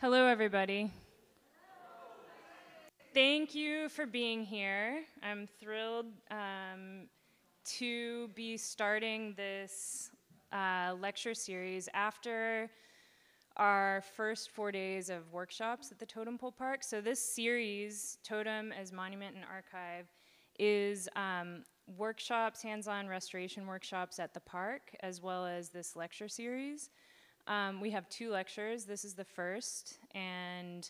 Hello, everybody. Thank you for being here. I'm thrilled um, to be starting this uh, lecture series after our first four days of workshops at the Totem Pole Park. So, this series, Totem as Monument and Archive, is um, workshops, hands on restoration workshops at the park, as well as this lecture series. Um, we have two lectures. This is the first, and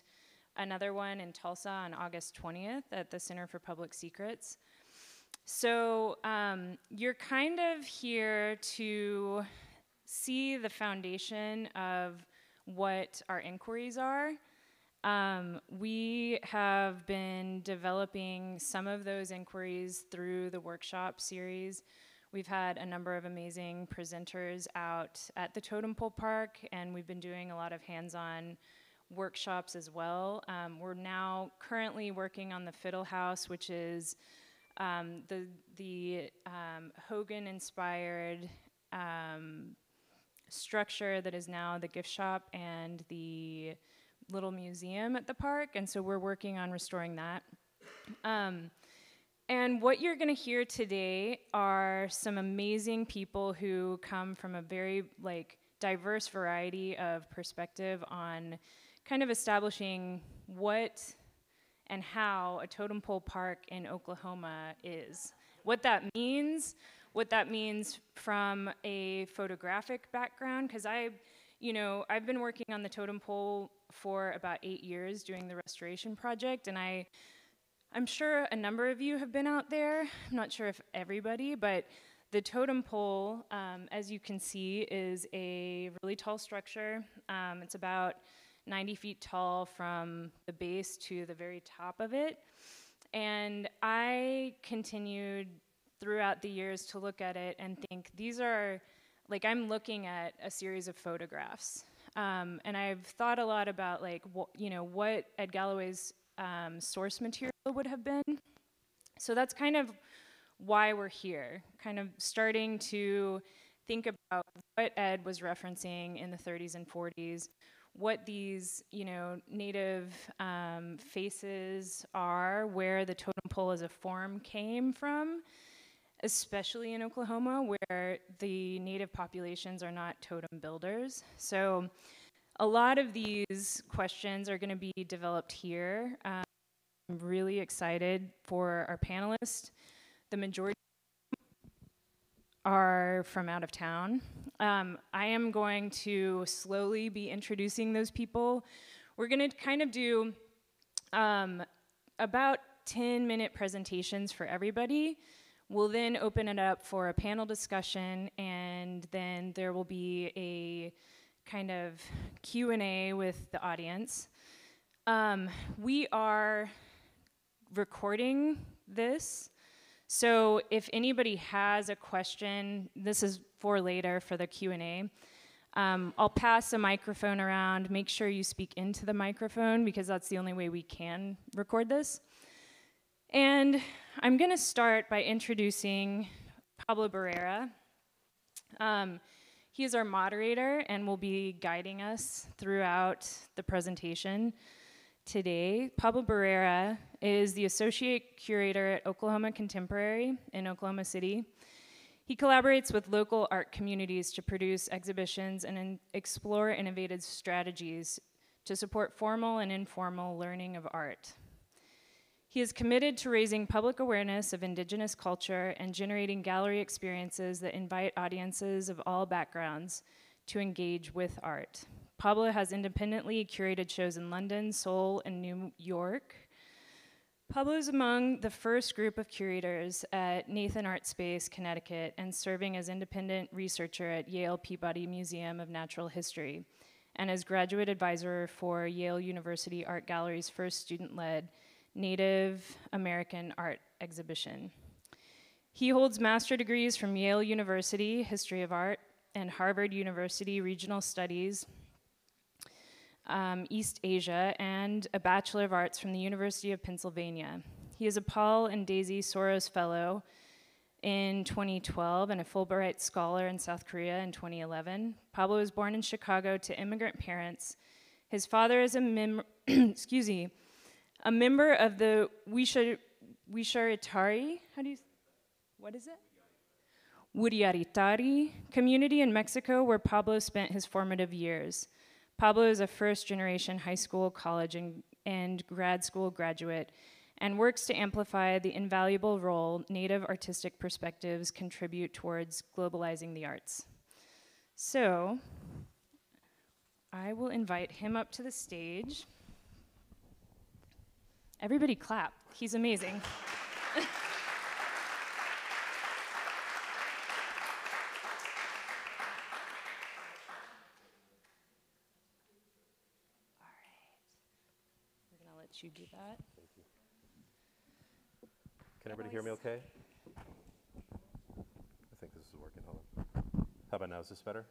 another one in Tulsa on August 20th at the Center for Public Secrets. So um, you're kind of here to see the foundation of what our inquiries are. Um, we have been developing some of those inquiries through the workshop series. We've had a number of amazing presenters out at the Totem Pole Park, and we've been doing a lot of hands on workshops as well. Um, we're now currently working on the Fiddle House, which is um, the, the um, Hogan inspired um, structure that is now the gift shop and the little museum at the park. And so we're working on restoring that. Um, and what you're going to hear today are some amazing people who come from a very like diverse variety of perspective on kind of establishing what and how a totem pole park in Oklahoma is. What that means, what that means from a photographic background because I you know, I've been working on the totem pole for about 8 years doing the restoration project and I I'm sure a number of you have been out there. I'm not sure if everybody, but the totem pole, um, as you can see, is a really tall structure. Um, it's about 90 feet tall from the base to the very top of it. And I continued throughout the years to look at it and think these are, like, I'm looking at a series of photographs. Um, and I've thought a lot about, like, you know, what Ed Galloway's um, source material would have been. So that's kind of why we're here, kind of starting to think about what Ed was referencing in the 30s and 40s, what these, you know, native um, faces are, where the totem pole as a form came from, especially in Oklahoma, where the native populations are not totem builders. So a lot of these questions are going to be developed here. Um, I'm really excited for our panelists. The majority are from out of town. Um, I am going to slowly be introducing those people. We're going to kind of do um, about 10 minute presentations for everybody. We'll then open it up for a panel discussion and then there will be a kind of Q&A with the audience. Um, we are recording this. So if anybody has a question, this is for later for the Q&A. Um, I'll pass a microphone around. Make sure you speak into the microphone because that's the only way we can record this. And I'm going to start by introducing Pablo Barrera. Um, he is our moderator and will be guiding us throughout the presentation today. Pablo Barrera is the Associate Curator at Oklahoma Contemporary in Oklahoma City. He collaborates with local art communities to produce exhibitions and in explore innovative strategies to support formal and informal learning of art. He is committed to raising public awareness of Indigenous culture and generating gallery experiences that invite audiences of all backgrounds to engage with art. Pablo has independently curated shows in London, Seoul, and New York. Pablo is among the first group of curators at Nathan Art Space, Connecticut, and serving as independent researcher at Yale Peabody Museum of Natural History, and as graduate advisor for Yale University Art Gallery's first student led Native American art exhibition. He holds master degrees from Yale University, History of Art, and Harvard University Regional Studies um, East Asia, and a Bachelor of Arts from the University of Pennsylvania. He is a Paul and Daisy Soros Fellow in 2012 and a Fulbright Scholar in South Korea in 2011. Pablo was born in Chicago to immigrant parents. His father is a mem- excuse me, a member of the Wishar- Wisharitari. How do you? What is it? Wuriaritari community in Mexico, where Pablo spent his formative years. Pablo is a first generation high school, college, and, and grad school graduate and works to amplify the invaluable role Native artistic perspectives contribute towards globalizing the arts. So, I will invite him up to the stage. Everybody clap. He's amazing. We're gonna let you do that. Can everybody hear me okay? I think this is working. Hold on. How about now? Is this better?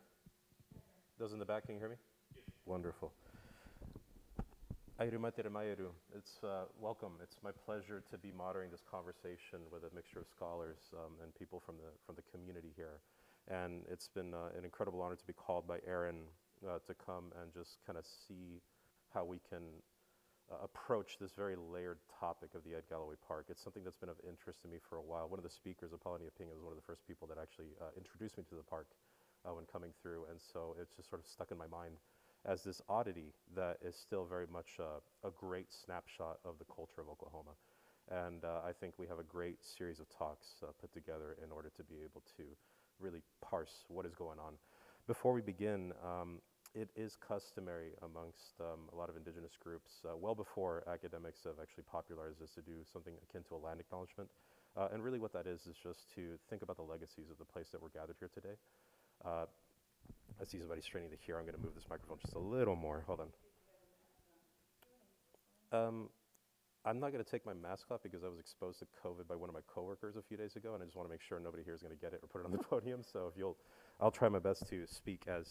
Those in the back, can you hear me? Wonderful. Ayurumatira Mayeru, it's uh, welcome. It's my pleasure to be moderating this conversation with a mixture of scholars um, and people from the from the community here. And it's been uh, an incredible honor to be called by Aaron uh, to come and just kind of see how we can uh, approach this very layered topic of the Ed Galloway Park. It's something that's been of interest to me for a while. One of the speakers, Apollonia Pinga, was one of the first people that actually uh, introduced me to the park uh, when coming through, and so it's just sort of stuck in my mind as this oddity that is still very much uh, a great snapshot of the culture of Oklahoma. And I think we have a great series of talks put together in order to be able to really parse what is going on. Before we begin, um, it is customary amongst um, a lot of indigenous groups, uh, well before academics have actually popularized this, to do something akin to a land acknowledgement. Uh, and really, what that is is just to think about the legacies of the place that we're gathered here today. Uh, I see somebody straining to hear. I'm going to move this microphone just a little more. Hold on. Um, I'm not going to take my mask off because I was exposed to COVID by one of my coworkers a few days ago, and I just want to make sure nobody here is going to get it or put it on the podium. So if you'll, I'll try my best to speak as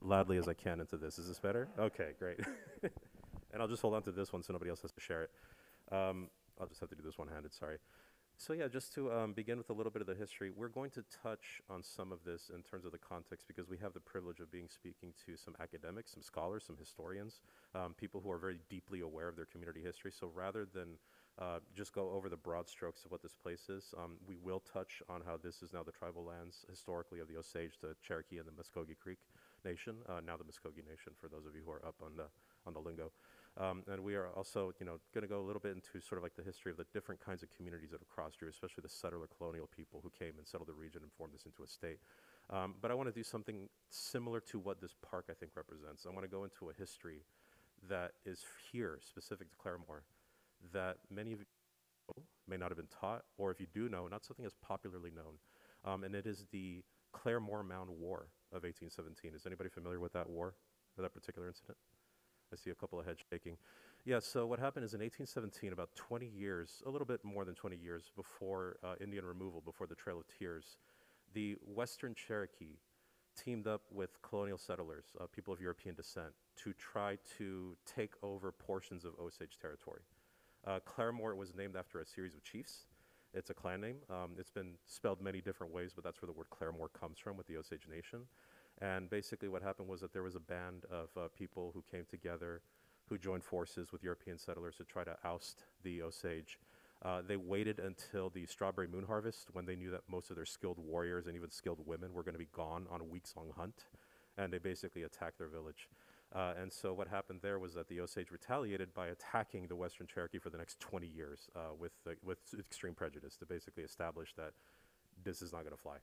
loudly as I can into this. Is this better? Okay, great. and I'll just hold on to this one so nobody else has to share it. Um, I'll just have to do this one-handed. Sorry. So yeah, just to um, begin with a little bit of the history, we're going to touch on some of this in terms of the context because we have the privilege of being speaking to some academics, some scholars, some historians, um, people who are very deeply aware of their community history. So rather than uh, just go over the broad strokes of what this place is, um, we will touch on how this is now the tribal lands historically of the Osage, the Cherokee, and the Muskogee Creek Nation, uh, now the Muskogee Nation for those of you who are up on the on the lingo. Um, and we are also, you know, going to go a little bit into sort of like the history of the different kinds of communities that have crossed here, especially the settler colonial people who came and settled the region and formed this into a state. Um, but I want to do something similar to what this park, I think, represents. I want to go into a history that is here, specific to Claremore, that many of you may not have been taught, or if you do know, not something as popularly known. Um, and it is the Claremore Mound War of 1817. Is anybody familiar with that war, or that particular incident? I see a couple of heads shaking. Yeah, so what happened is in 1817, about 20 years, a little bit more than 20 years before uh, Indian removal, before the Trail of Tears, the Western Cherokee teamed up with colonial settlers, uh, people of European descent, to try to take over portions of Osage territory. Uh, Claremore was named after a series of chiefs. It's a clan name. Um, it's been spelled many different ways, but that's where the word Claremore comes from with the Osage Nation. And basically, what happened was that there was a band of uh, people who came together, who joined forces with European settlers to try to oust the Osage. Uh, they waited until the strawberry moon harvest when they knew that most of their skilled warriors and even skilled women were going to be gone on a weeks long hunt. And they basically attacked their village. Uh, and so what happened there was that the Osage retaliated by attacking the Western Cherokee for the next 20 years uh, with, with extreme prejudice to basically establish that this is not going to fly.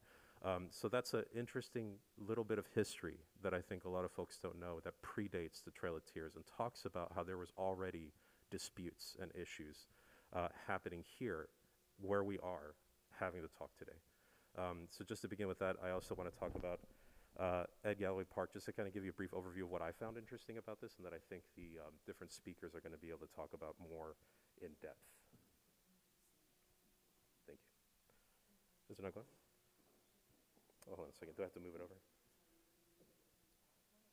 Um, so that's an interesting little bit of history that I think a lot of folks don't know that predates the Trail of Tears and talks about how there was already disputes and issues uh, happening here where we are having the talk today. Um, so just to begin with that, I also want to talk about uh, Ed Galloway Park, just to kind of give you a brief overview of what I found interesting about this and that I think the um, different speakers are going to be able to talk about more in depth. Thank you. Is it not going? Oh, hold on a second. Do I have to move it over?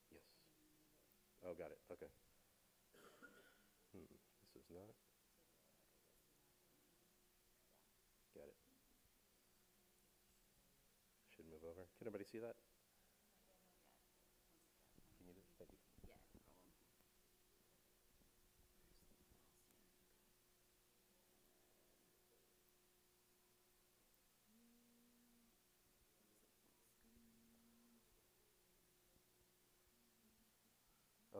Yes. Oh, got it. Okay. Hmm. This is not. Got it. Should move over. Can everybody see that? Can you do? Thank you.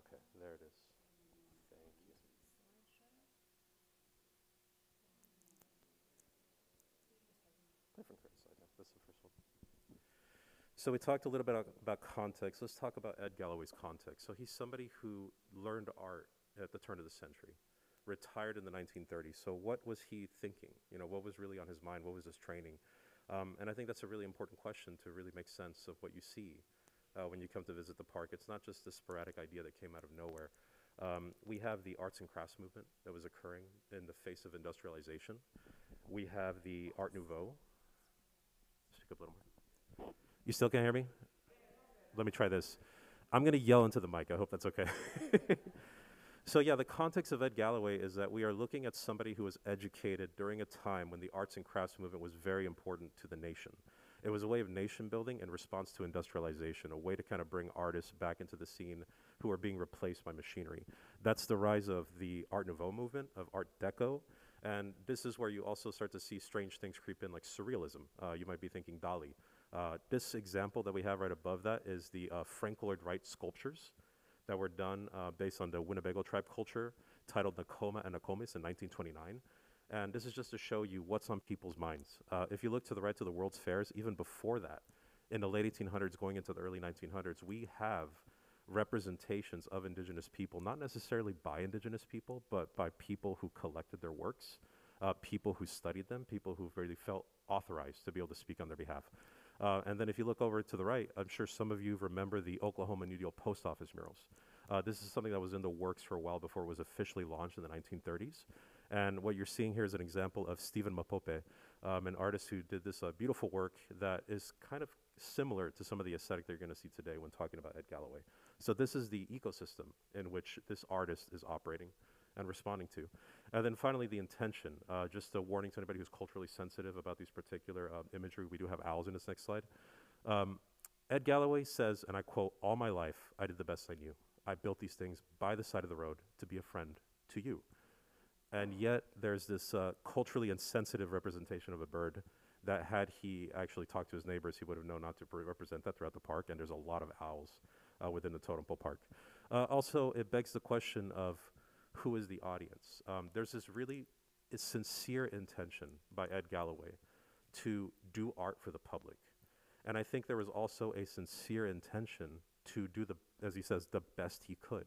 Okay, there it is. Thank you. From current now. This is the first one. So we talked a little bit about- about context. Let's talk about Ed Galloway's context. So he's somebody who learned art at the turn of the century, retired in the 1930s. So what was he thinking? You know, what was really on his mind? What was his training? Um, and I think that's a really important question to really make sense of what you see uh, when you come to visit the park. It's not just a sporadic idea that came out of nowhere. Um, we have the arts and crafts movement that was occurring in the face of industrialization. We have the Art Nouveau. Speak up a little more. You still can't hear me? Let me try this. I'm going to yell into the mic. I hope that's okay. so, yeah, the context of Ed Galloway is that we are looking at somebody who was educated during a time when the arts and crafts movement was very important to the nation. It was a way of nation building in response to industrialization, a way to kind of bring artists back into the scene who are being replaced by machinery. That's the rise of the Art Nouveau movement, of Art Deco. And this is where you also start to see strange things creep in, like surrealism. Uh, you might be thinking Dali. Uh, this example that we have right above that is the uh, Frank Lloyd Wright sculptures that were done uh, based on the Winnebago tribe culture, titled Nakoma and Nokomis in 1929. And this is just to show you what's on people's minds. Uh, if you look to the right to the World's Fairs, even before that, in the late 1800s going into the early 1900s, we have representations of indigenous people, not necessarily by indigenous people, but by people who collected their works, uh, people who studied them, people who really felt authorized to be able to speak on their behalf. Uh, and then if you look over to the right, I'm sure some of you remember the Oklahoma New Deal post office murals. Uh, this is something that was in the works for a while before it was officially launched in the 1930s. And what you're seeing here is an example of Stephen Mopope, um, an artist who did this uh, beautiful work that is kind of similar to some of the aesthetic that you're going to see today when talking about Ed Galloway. So this is the ecosystem in which this artist is operating and responding to. And then finally, the intention. Uh, just a warning to anybody who's culturally sensitive about these particular uh, imagery. We do have owls in this next slide. Um, Ed Galloway says, and I quote, All my life, I did the best I knew. I built these things by the side of the road to be a friend to you. And yet, there's this uh, culturally insensitive representation of a bird that, had he actually talked to his neighbors, he would have known not to pre- represent that throughout the park. And there's a lot of owls uh, within the totem pole park. Uh, also, it begs the question of who is the audience. Um, there's this really sincere intention by Ed Galloway to do art for the public. And I think there was also a sincere intention to do the, as he says, the best he could,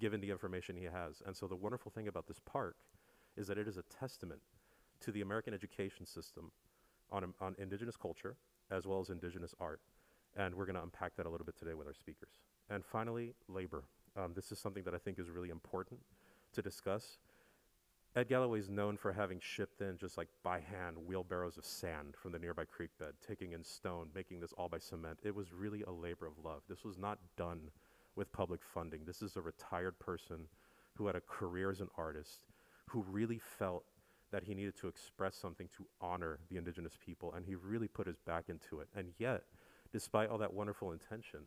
given the information he has. And so the wonderful thing about this park is that it is a testament to the American education system on, um, on indigenous culture as well as indigenous art. And we're going to unpack that a little bit today with our speakers. And finally, labor. Um, this is something that I think is really important to discuss. Ed Galloway is known for having shipped in just like by hand wheelbarrows of sand from the nearby creek bed, taking in stone, making this all by cement. It was really a labor of love. This was not done with public funding. This is a retired person who had a career as an artist, who really felt that he needed to express something to honor the indigenous people, and he really put his back into it. And yet, despite all that wonderful intention,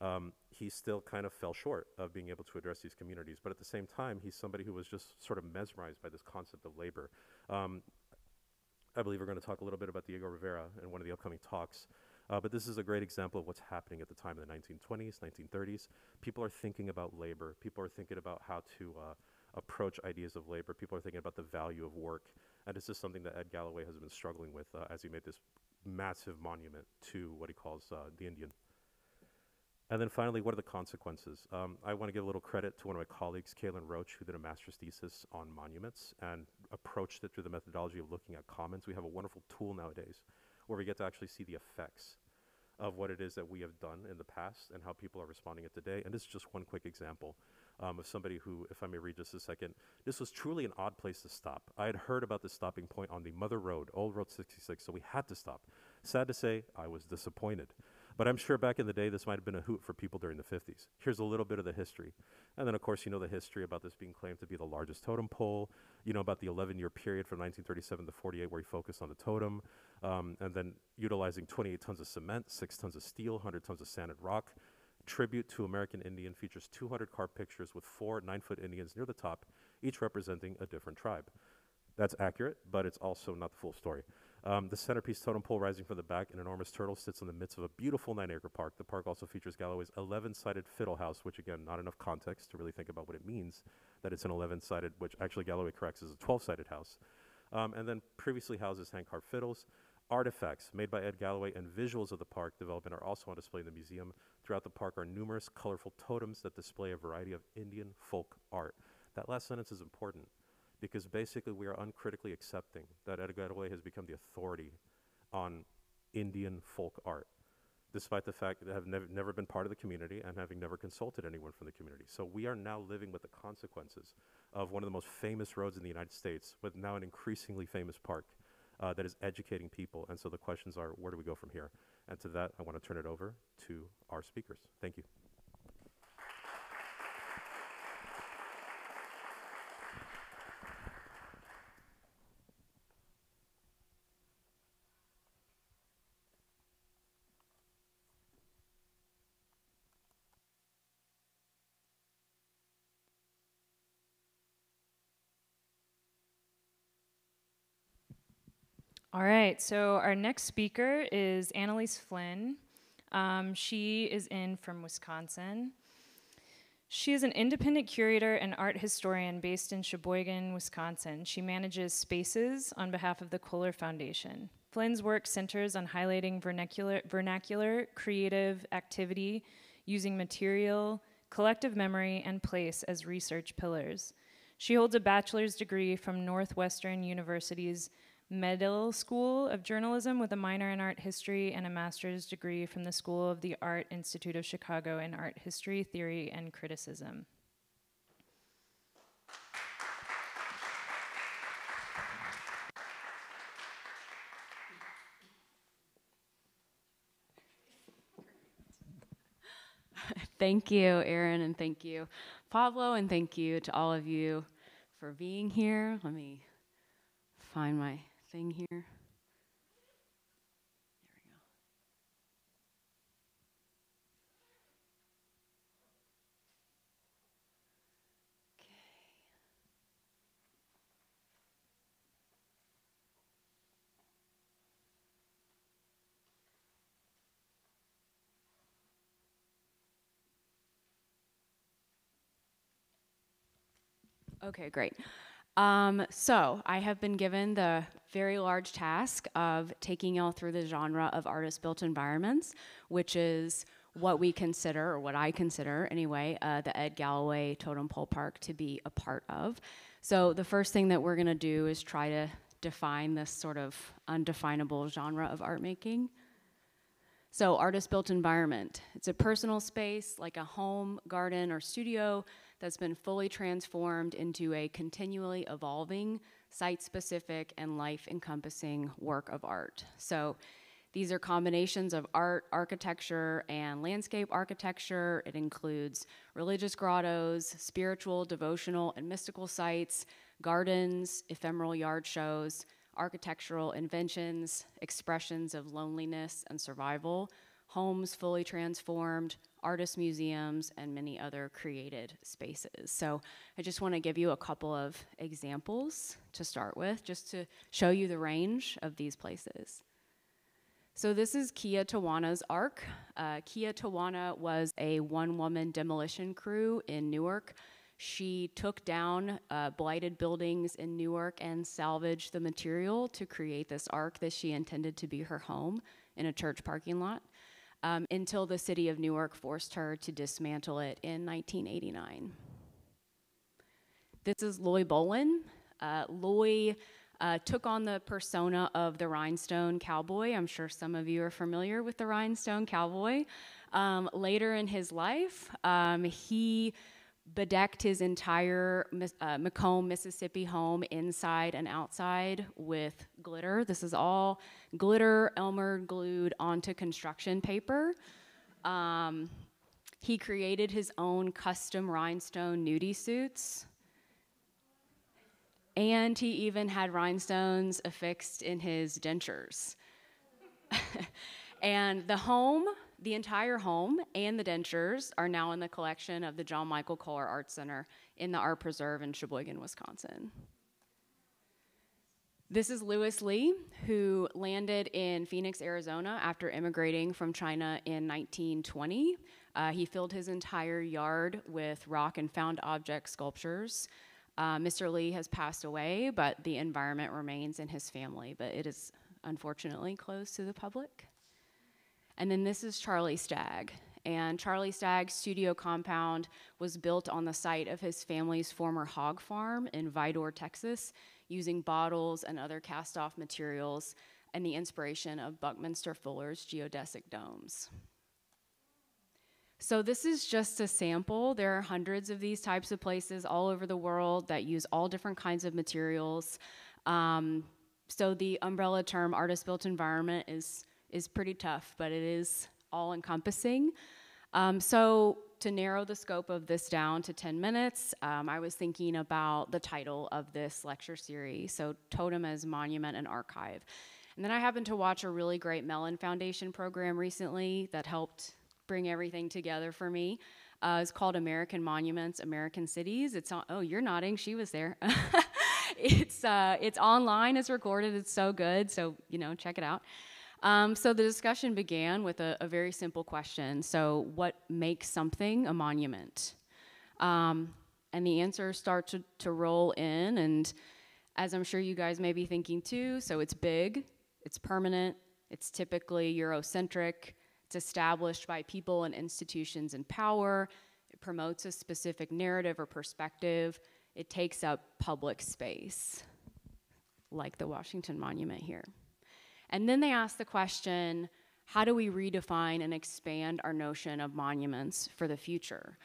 um, he still kind of fell short of being able to address these communities. But at the same time, he's somebody who was just sort of mesmerized by this concept of labor. Um, I believe we're going to talk a little bit about Diego Rivera in one of the upcoming talks. Uh, but this is a great example of what's happening at the time in the 1920s, 1930s. People are thinking about labor. People are thinking about how to uh, approach ideas of labor. People are thinking about the value of work. And this is something that Ed Galloway has been struggling with uh, as he made this massive monument to what he calls uh, the Indian. And then finally, what are the consequences? Um, I want to give a little credit to one of my colleagues, Kaylin Roach, who did a master's thesis on monuments and approached it through the methodology of looking at commons. We have a wonderful tool nowadays where we get to actually see the effects of what it is that we have done in the past and how people are responding it today. And this is just one quick example um, of somebody who, if I may read just a second, this was truly an odd place to stop. I had heard about this stopping point on the Mother Road, Old Road 66, so we had to stop. Sad to say, I was disappointed. But I'm sure back in the day, this might have been a hoot for people during the 50s. Here's a little bit of the history. And then, of course, you know the history about this being claimed to be the largest totem pole. You know about the 11 year period from 1937 to 48 where he focused on the totem. Um, and then utilizing 28 tons of cement, 6 tons of steel, 100 tons of sanded rock. Tribute to American Indian features 200 card pictures with four nine foot Indians near the top, each representing a different tribe. That's accurate, but it's also not the full story. Um, the centerpiece totem pole rising from the back, an enormous turtle sits in the midst of a beautiful nine acre park. The park also features Galloway's 11 sided fiddle house, which, again, not enough context to really think about what it means that it's an 11 sided, which actually Galloway corrects is a 12 sided house. Um, and then previously houses hand carved fiddles. Artifacts made by Ed Galloway and visuals of the park development are also on display in the museum. Throughout the park are numerous colorful totems that display a variety of Indian folk art. That last sentence is important because basically we are uncritically accepting that Ed Galloway has become the authority on Indian folk art, despite the fact that have nev- never been part of the community and having never consulted anyone from the community. So we are now living with the consequences of one of the most famous roads in the United States, with now an increasingly famous park uh, that is educating people. And so the questions are, where do we go from here? And to that, I want to turn it over to our speakers. Thank you. All right, so our next speaker is Annalise Flynn. Um, she is in from Wisconsin. She is an independent curator and art historian based in Sheboygan, Wisconsin. She manages spaces on behalf of the Kohler Foundation. Flynn's work centers on highlighting vernacular, vernacular creative activity using material, collective memory, and place as research pillars. She holds a bachelor's degree from Northwestern University's Medill School of Journalism with a minor in art history and a master's degree from the School of the Art Institute of Chicago in art history, theory, and criticism. Thank you, Erin, and thank you, Pablo, and thank you to all of you for being here. Let me find my thing here. There we go. Okay. Okay, great. Um, so I have been given the very large task of taking y'all through the genre of artist-built environments, which is what we consider, or what I consider anyway, uh, the Ed Galloway Totem Pole Park to be a part of. So the first thing that we're gonna do is try to define this sort of undefinable genre of art making. So artist-built environment, it's a personal space like a home, garden, or studio that's been fully transformed into a continually evolving, site-specific, and life-encompassing work of art. So these are combinations of art, architecture, and landscape architecture. It includes religious grottos, spiritual, devotional, and mystical sites, gardens, ephemeral yard shows, architectural inventions, expressions of loneliness and survival, homes fully transformed, artist museums, and many other created spaces. So I just want to give you a couple of examples to start with, just to show you the range of these places. So this is Kea Tawana's Ark. Uh, Kea Tawana was a one-woman demolition crew in Newark. She took down uh, blighted buildings in Newark and salvaged the material to create this ark that she intended to be her home in a church parking lot um, until the city of Newark forced her to dismantle it in 1989. This is Loy Bowlin. Uh, Loy uh, took on the persona of the rhinestone cowboy. I'm sure some of you are familiar with the rhinestone cowboy. Um, later in his life, um, he bedecked his entire uh, McComb, Mississippi home inside and outside with glitter. This is all glitter Elmer glued onto construction paper. Um, he created his own custom rhinestone nudie suits. And he even had rhinestones affixed in his dentures. and the home the entire home and the dentures are now in the collection of the John Michael Kohler Art Center in the Art Preserve in Sheboygan, Wisconsin. This is Lewis Lee, who landed in Phoenix, Arizona after immigrating from China in 1920. Uh, he filled his entire yard with rock and found object sculptures. Uh, Mr. Lee has passed away, but the environment remains in his family, but it is unfortunately closed to the public. And then this is Charlie Stagg. And Charlie Stagg's studio compound was built on the site of his family's former hog farm in Vidor, Texas, using bottles and other cast off materials and the inspiration of Buckminster Fuller's geodesic domes. So, this is just a sample. There are hundreds of these types of places all over the world that use all different kinds of materials. Um, so, the umbrella term artist built environment is, is pretty tough, but it is all encompassing. Um, so, to narrow the scope of this down to 10 minutes, um, I was thinking about the title of this lecture series. So, Totem as Monument and Archive. And then I happened to watch a really great Mellon Foundation program recently that helped bring everything together for me. Uh, it's called American Monuments, American Cities. It's on, oh, you're nodding. She was there. it's, uh, it's online, it's recorded, it's so good. So, you know, check it out. Um, so the discussion began with a, a, very simple question. So, what makes something a monument? Um, and the answers start to, to roll in. And as I'm sure you guys may be thinking too, so it's big, it's permanent, it's typically Eurocentric, it's established by people and institutions in power, it promotes a specific narrative or perspective, it takes up public space, like the Washington Monument here. And then they ask the question how do we redefine and expand our notion of monuments for the future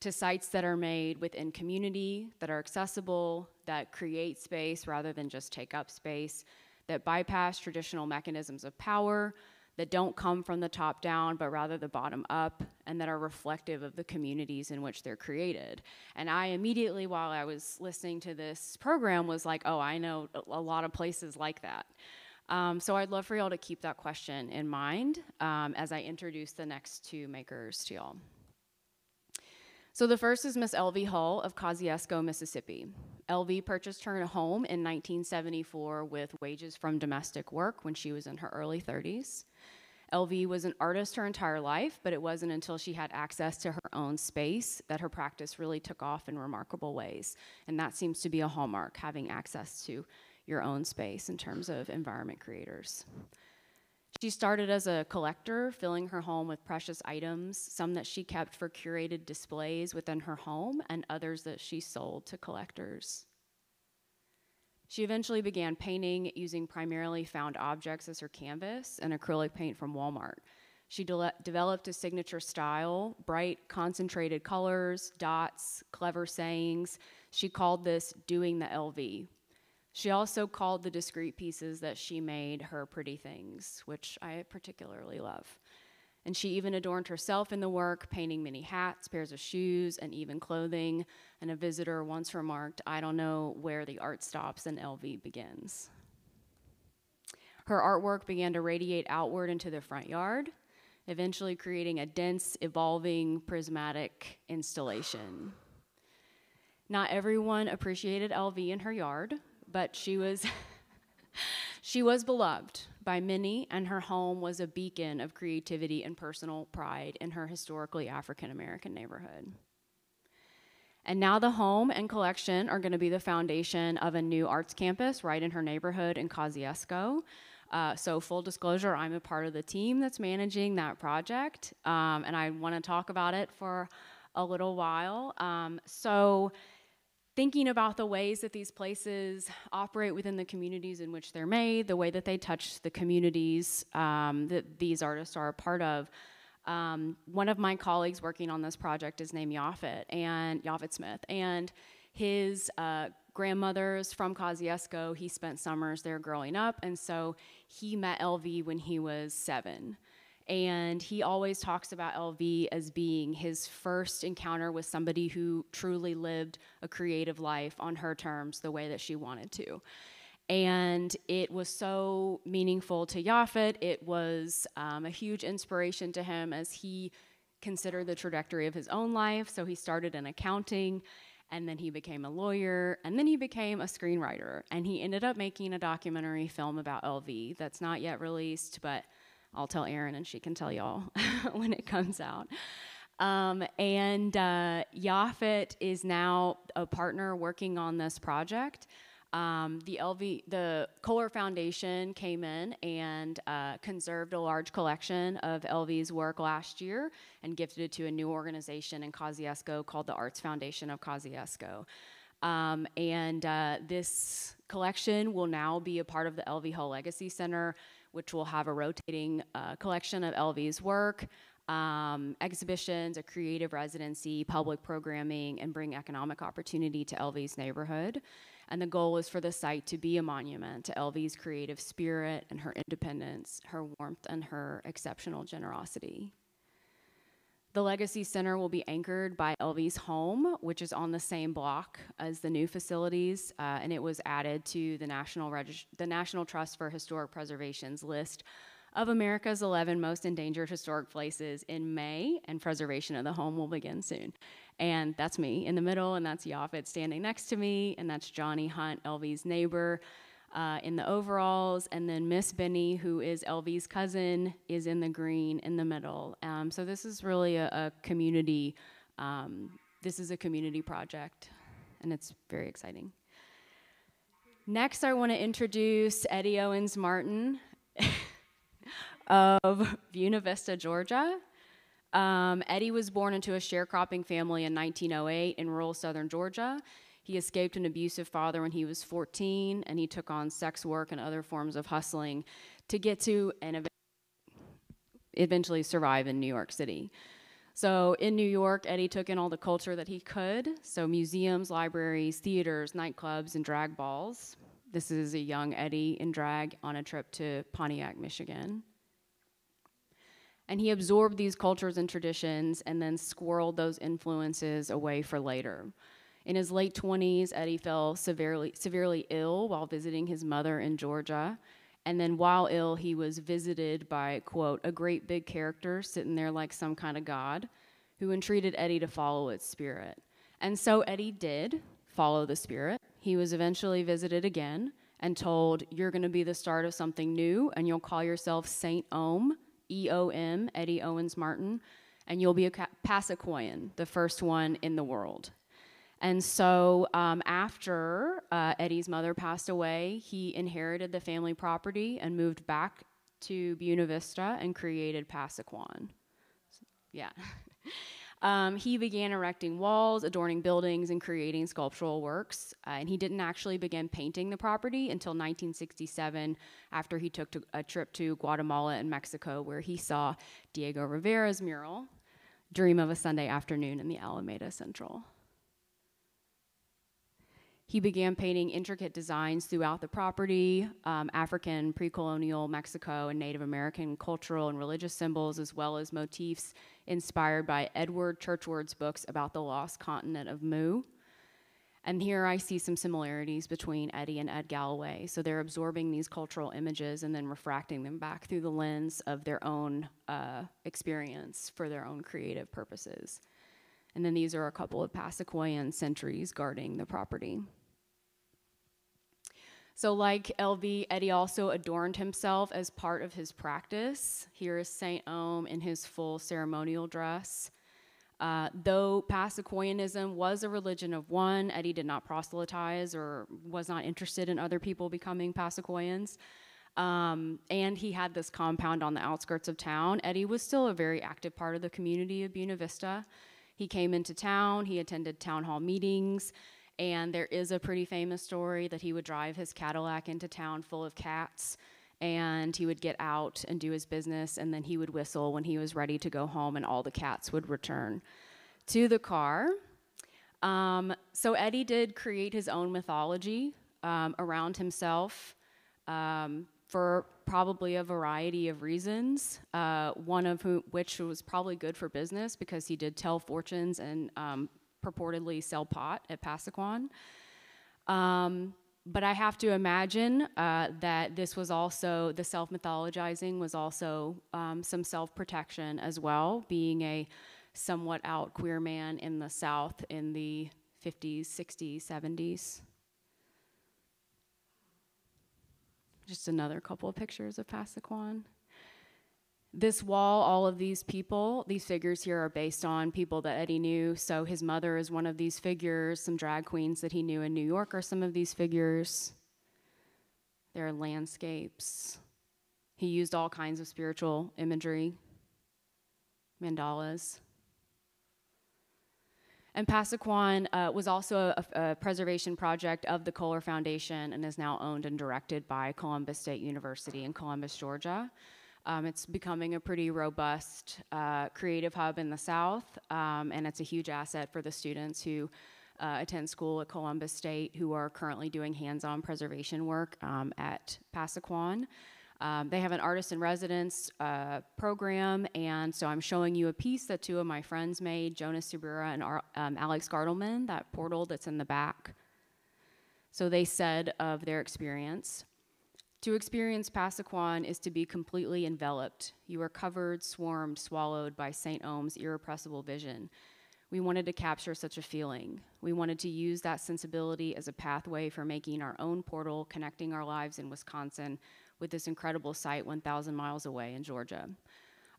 to sites that are made within community, that are accessible, that create space rather than just take up space, that bypass traditional mechanisms of power, that don't come from the top down, but rather the bottom up, and that are reflective of the communities in which they're created. And I immediately, while I was listening to this program, was like, oh, I know a lot of places like that. Um, so I'd love for y'all to keep that question in mind um, as I introduce the next two makers to y'all. So the first is Miss L.V. Hull of Kosciusko, Mississippi. L.V. purchased her home in 1974 with wages from domestic work when she was in her early 30s. LV was an artist her entire life, but it wasn't until she had access to her own space that her practice really took off in remarkable ways. And that seems to be a hallmark, having access to your own space in terms of environment creators. She started as a collector, filling her home with precious items, some that she kept for curated displays within her home, and others that she sold to collectors. She eventually began painting using primarily found objects as her canvas and acrylic paint from Walmart. She de- developed a signature style, bright, concentrated colors, dots, clever sayings. She called this doing the LV, she also called the discrete pieces that she made her pretty things, which I particularly love. And she even adorned herself in the work, painting many hats, pairs of shoes, and even clothing. And a visitor once remarked, I don't know where the art stops and LV begins. Her artwork began to radiate outward into the front yard, eventually creating a dense, evolving, prismatic installation. Not everyone appreciated LV in her yard but she was she was beloved by many and her home was a beacon of creativity and personal pride in her historically African American neighborhood. And now the home and collection are going to be the foundation of a new arts campus right in her neighborhood in Kosciusko. Uh, so, full disclosure, I'm a part of the team that's managing that project, um, and I want to talk about it for a little while. Um, so, thinking about the ways that these places operate within the communities in which they're made, the way that they touch the communities um, that these artists are a part of. Um, one of my colleagues working on this project is named Yafet and Yafet Smith, and his uh, grandmother's from Kosciusko. He spent summers there growing up, and so he met LV when he was seven. And he always talks about LV as being his first encounter with somebody who truly lived a creative life on her terms the way that she wanted to. And it was so meaningful to Yafet. It was um, a huge inspiration to him as he considered the trajectory of his own life. So he started in accounting and then he became a lawyer, and then he became a screenwriter. And he ended up making a documentary film about LV that's not yet released, but I'll tell Erin and she can tell y'all when it comes out. Um, and uh, Yafet is now a partner working on this project. Um, the LV, the Kohler Foundation came in and uh, conserved a large collection of LV's work last year and gifted it to a new organization in Kosciusko called the Arts Foundation of Kosciusko. Um, and uh, this collection will now be a part of the LV Hull Legacy Center, which will have a rotating uh, collection of LV's work, um, exhibitions, a creative residency, public programming, and bring economic opportunity to LV's neighborhood. And the goal is for the site to be a monument to LV's creative spirit and her independence, her warmth, and her exceptional generosity. The Legacy Center will be anchored by LV's home, which is on the same block as the new facilities, uh, and it was added to the National, Regist- the National Trust for Historic Preservation's list of America's 11 most endangered historic places in May, and preservation of the home will begin soon. And that's me in the middle, and that's Yafet standing next to me, and that's Johnny Hunt, LV's neighbor. Uh, in the overalls, and then Miss Benny, who is LV's cousin, is in the green in the middle. Um, so this is really a, a community. Um, this is a community project, and it's very exciting. Next, I want to introduce Eddie Owens Martin of Buena Vista, Georgia. Um, Eddie was born into a sharecropping family in 1908 in rural southern Georgia. He escaped an abusive father when he was 14, and he took on sex work and other forms of hustling to get to and eventually survive in New York City. So in New York, Eddie took in all the culture that he could. So museums, libraries, theaters, nightclubs, and drag balls. This is a young Eddie in drag on a trip to Pontiac, Michigan. And he absorbed these cultures and traditions and then squirreled those influences away for later. In his late 20s, Eddie fell severely, severely ill while visiting his mother in Georgia. And then while ill, he was visited by, quote, a great big character sitting there like some kind of god who entreated Eddie to follow its spirit. And so Eddie did follow the spirit. He was eventually visited again and told, You're going to be the start of something new, and you'll call yourself Saint Ohm E O M, Eddie Owens Martin, and you'll be a Pasaquoyan, the first one in the world. And so, um, after uh, Eddie's mother passed away, he inherited the family property and moved back to Buena Vista and created Pasaquan. Yeah. Um, he began erecting walls, adorning buildings, and creating sculptural works. Uh, and he didn't actually begin painting the property until 1967 after he took to a trip to Guatemala and Mexico, where he saw Diego Rivera's mural, Dream of a Sunday Afternoon in the Alameda Central. He began painting intricate designs throughout the property, um, African, pre colonial Mexico, and Native American cultural and religious symbols, as well as motifs inspired by Edward Churchward's books about the lost continent of Mu. And here I see some similarities between Eddie and Ed Galloway. So they're absorbing these cultural images and then refracting them back through the lens of their own uh, experience for their own creative purposes. And then these are a couple of Pasaquoyan sentries guarding the property. So, like LV, Eddie also adorned himself as part of his practice. Here is Saint Ohm in his full ceremonial dress. Uh, though Pasaquoyanism was a religion of one, Eddie did not proselytize or was not interested in other people becoming Pasaquoyans. Um, and he had this compound on the outskirts of town. Eddie was still a very active part of the community of Buena Vista. He came into town, he attended town hall meetings, and there is a pretty famous story that he would drive his Cadillac into town full of cats and he would get out and do his business and then he would whistle when he was ready to go home and all the cats would return to the car. Um, so Eddie did create his own mythology um, around himself um, for probably a variety of reasons. Uh, one of which was probably good for business because he did tell fortunes and um, purportedly sell pot at Pasaquan. Um, but I have to imagine uh, that this was also, the self mythologizing was also um, some self protection as well, being a somewhat out queer man in the South in the 50s, 60s, 70s. Just another couple of pictures of Pasaquan. This wall, all of these people, these figures here are based on people that Eddie knew. So his mother is one of these figures. Some drag queens that he knew in New York are some of these figures. There are landscapes. He used all kinds of spiritual imagery, mandalas. And Pasaquan uh, was also a, a, preservation project of the Kohler Foundation and is now owned and directed by Columbus State University in Columbus, Georgia. Um, it's becoming a pretty robust uh, creative hub in the South, um, and it's a huge asset for the students who uh, attend school at Columbus State who are currently doing hands on preservation work um, at Pasaquan. Um, they have an artist in residence uh, program, and so I'm showing you a piece that two of my friends made, Jonas Subura and um, Alex Gartelman, that portal that's in the back. So they said of their experience, to experience Pasaquan is to be completely enveloped. You are covered, swarmed, swallowed by St. EOM's irrepressible vision. We wanted to capture such a feeling. We wanted to use that sensibility as a pathway for making our own portal connecting our lives in Wisconsin with this incredible site 1,000 miles away in Georgia.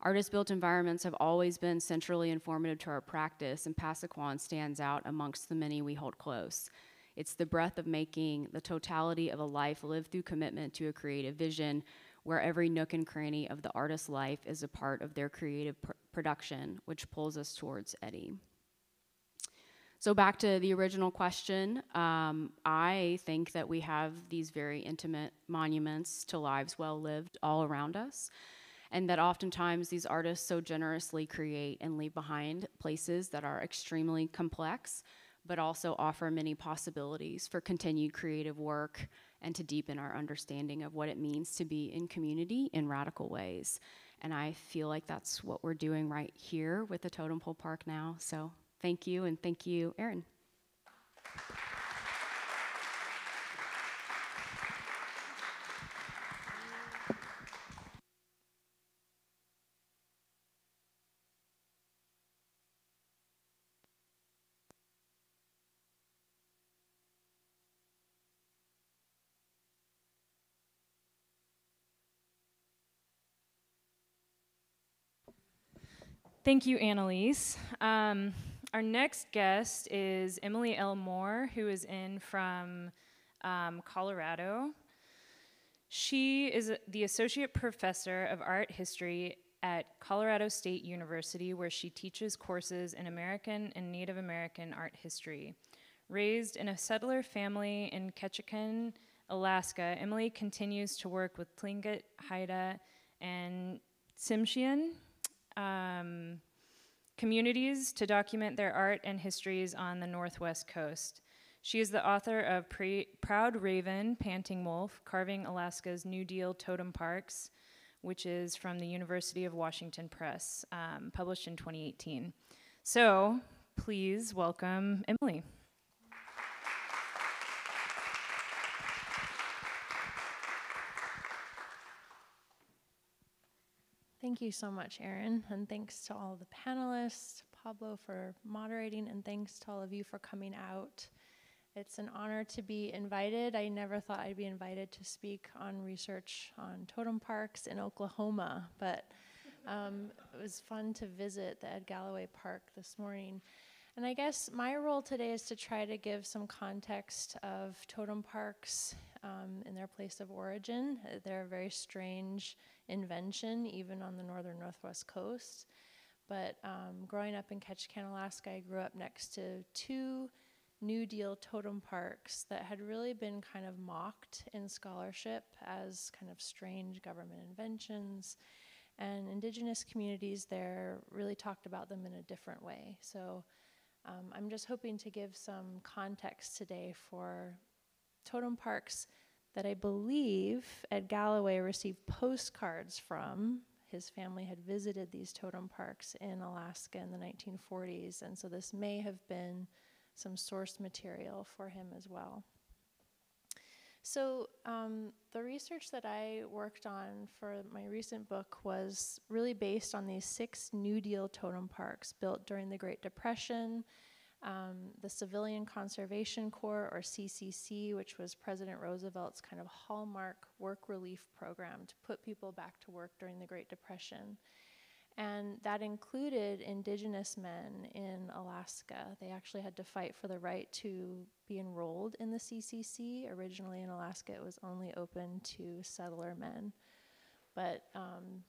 Artist built environments have always been centrally informative to our practice, and Pasaquan stands out amongst the many we hold close. It's the breath of making, the totality of a life lived through commitment to a creative vision, where every nook and cranny of the artist's life is a part of their creative pr- production, which pulls us towards Eddie. So, back to the original question, um, I think that we have these very intimate monuments to lives well lived all around us, and that oftentimes these artists so generously create and leave behind places that are extremely complex, but also offer many possibilities for continued creative work and to deepen our understanding of what it means to be in community in radical ways. And I feel like that's what we're doing right here with the Totem Pole Park now. So Thank you, and thank you, Aaron. Thank you, Annalise. Um, our next guest is Emily L. Moore, who is in from um, Colorado. She is the Associate Professor of Art History at Colorado State University, where she teaches courses in American and Native American art history. Raised in a settler family in Ketchikan, Alaska, Emily continues to work with Tlingit, Haida, and Tsimshian. Um, communities to document their art and histories on the Northwest Coast. She is the author of Pre- Proud Raven, Panting Wolf, Carving Alaska's New Deal Totem Parks, which is from the University of Washington Press, um, published in 2018. So please welcome Emily. Thank you so much, Erin, and thanks to all the panelists, Pablo for moderating, and thanks to all of you for coming out. It's an honor to be invited. I never thought I'd be invited to speak on research on totem parks in Oklahoma, but um, it was fun to visit the Ed Galloway Park this morning. And I guess my role today is to try to give some context of totem parks um, in their place of origin. They're a very strange invention, even on the northern northwest coast. But um, growing up in Ketchikan, Alaska, I grew up next to two New Deal totem parks that had really been kind of mocked in scholarship as kind of strange government inventions. And indigenous communities there really talked about them in a different way. So um, I'm just hoping to give some context today for totem parks that I believe Ed Galloway received postcards from. His family had visited these totem parks in Alaska in the 1940s, and so this may have been some source material for him as well. So, um, the research that I worked on for my recent book was really based on these six New Deal totem parks built during the Great Depression um, the Civilian Conservation Corps, or CCC, which was President Roosevelt's kind of hallmark work relief program to put people back to work during the Great Depression. And that included indigenous men in Alaska. They actually had to fight for the right to be enrolled in the CCC. Originally in Alaska, it was only open to settler men. But um,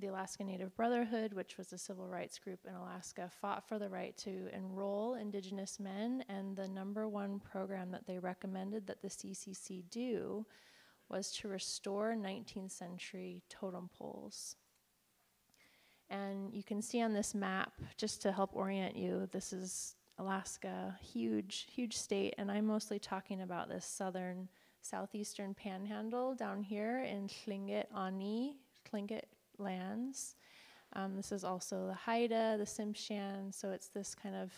the Alaska Native Brotherhood, which was a civil rights group in Alaska, fought for the right to enroll Indigenous men, and the number one program that they recommended that the CCC do was to restore 19th century totem poles. And you can see on this map, just to help orient you, this is Alaska, huge, huge state, and I'm mostly talking about this southern, southeastern panhandle down here in Tlingit Ani, Tlingit lands. Um, this is also the Haida, the Tsimshian, so it's this kind of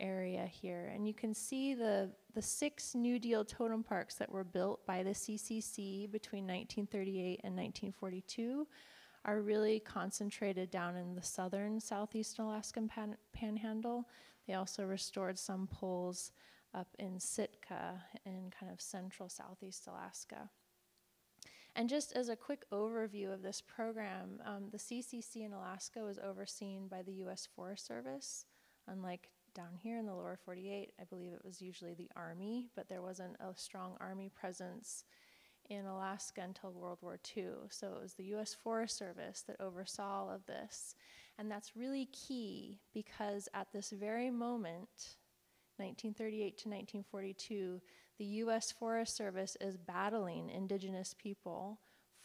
area here. And you can see the, the six New Deal totem parks that were built by the CCC between 1938 and 1942 are really concentrated down in the southern southeastern Alaskan pan- panhandle. They also restored some poles up in Sitka in kind of central southeast Alaska. And just as a quick overview of this program, um, the CCC in Alaska was overseen by the U.S. Forest Service. Unlike down here in the lower 48, I believe it was usually the Army, but there wasn't a strong Army presence in Alaska until World War II. So it was the US Forest Service that oversaw all of this. And that's really key because at this very moment, 1938 to 1942, the US Forest Service is battling indigenous people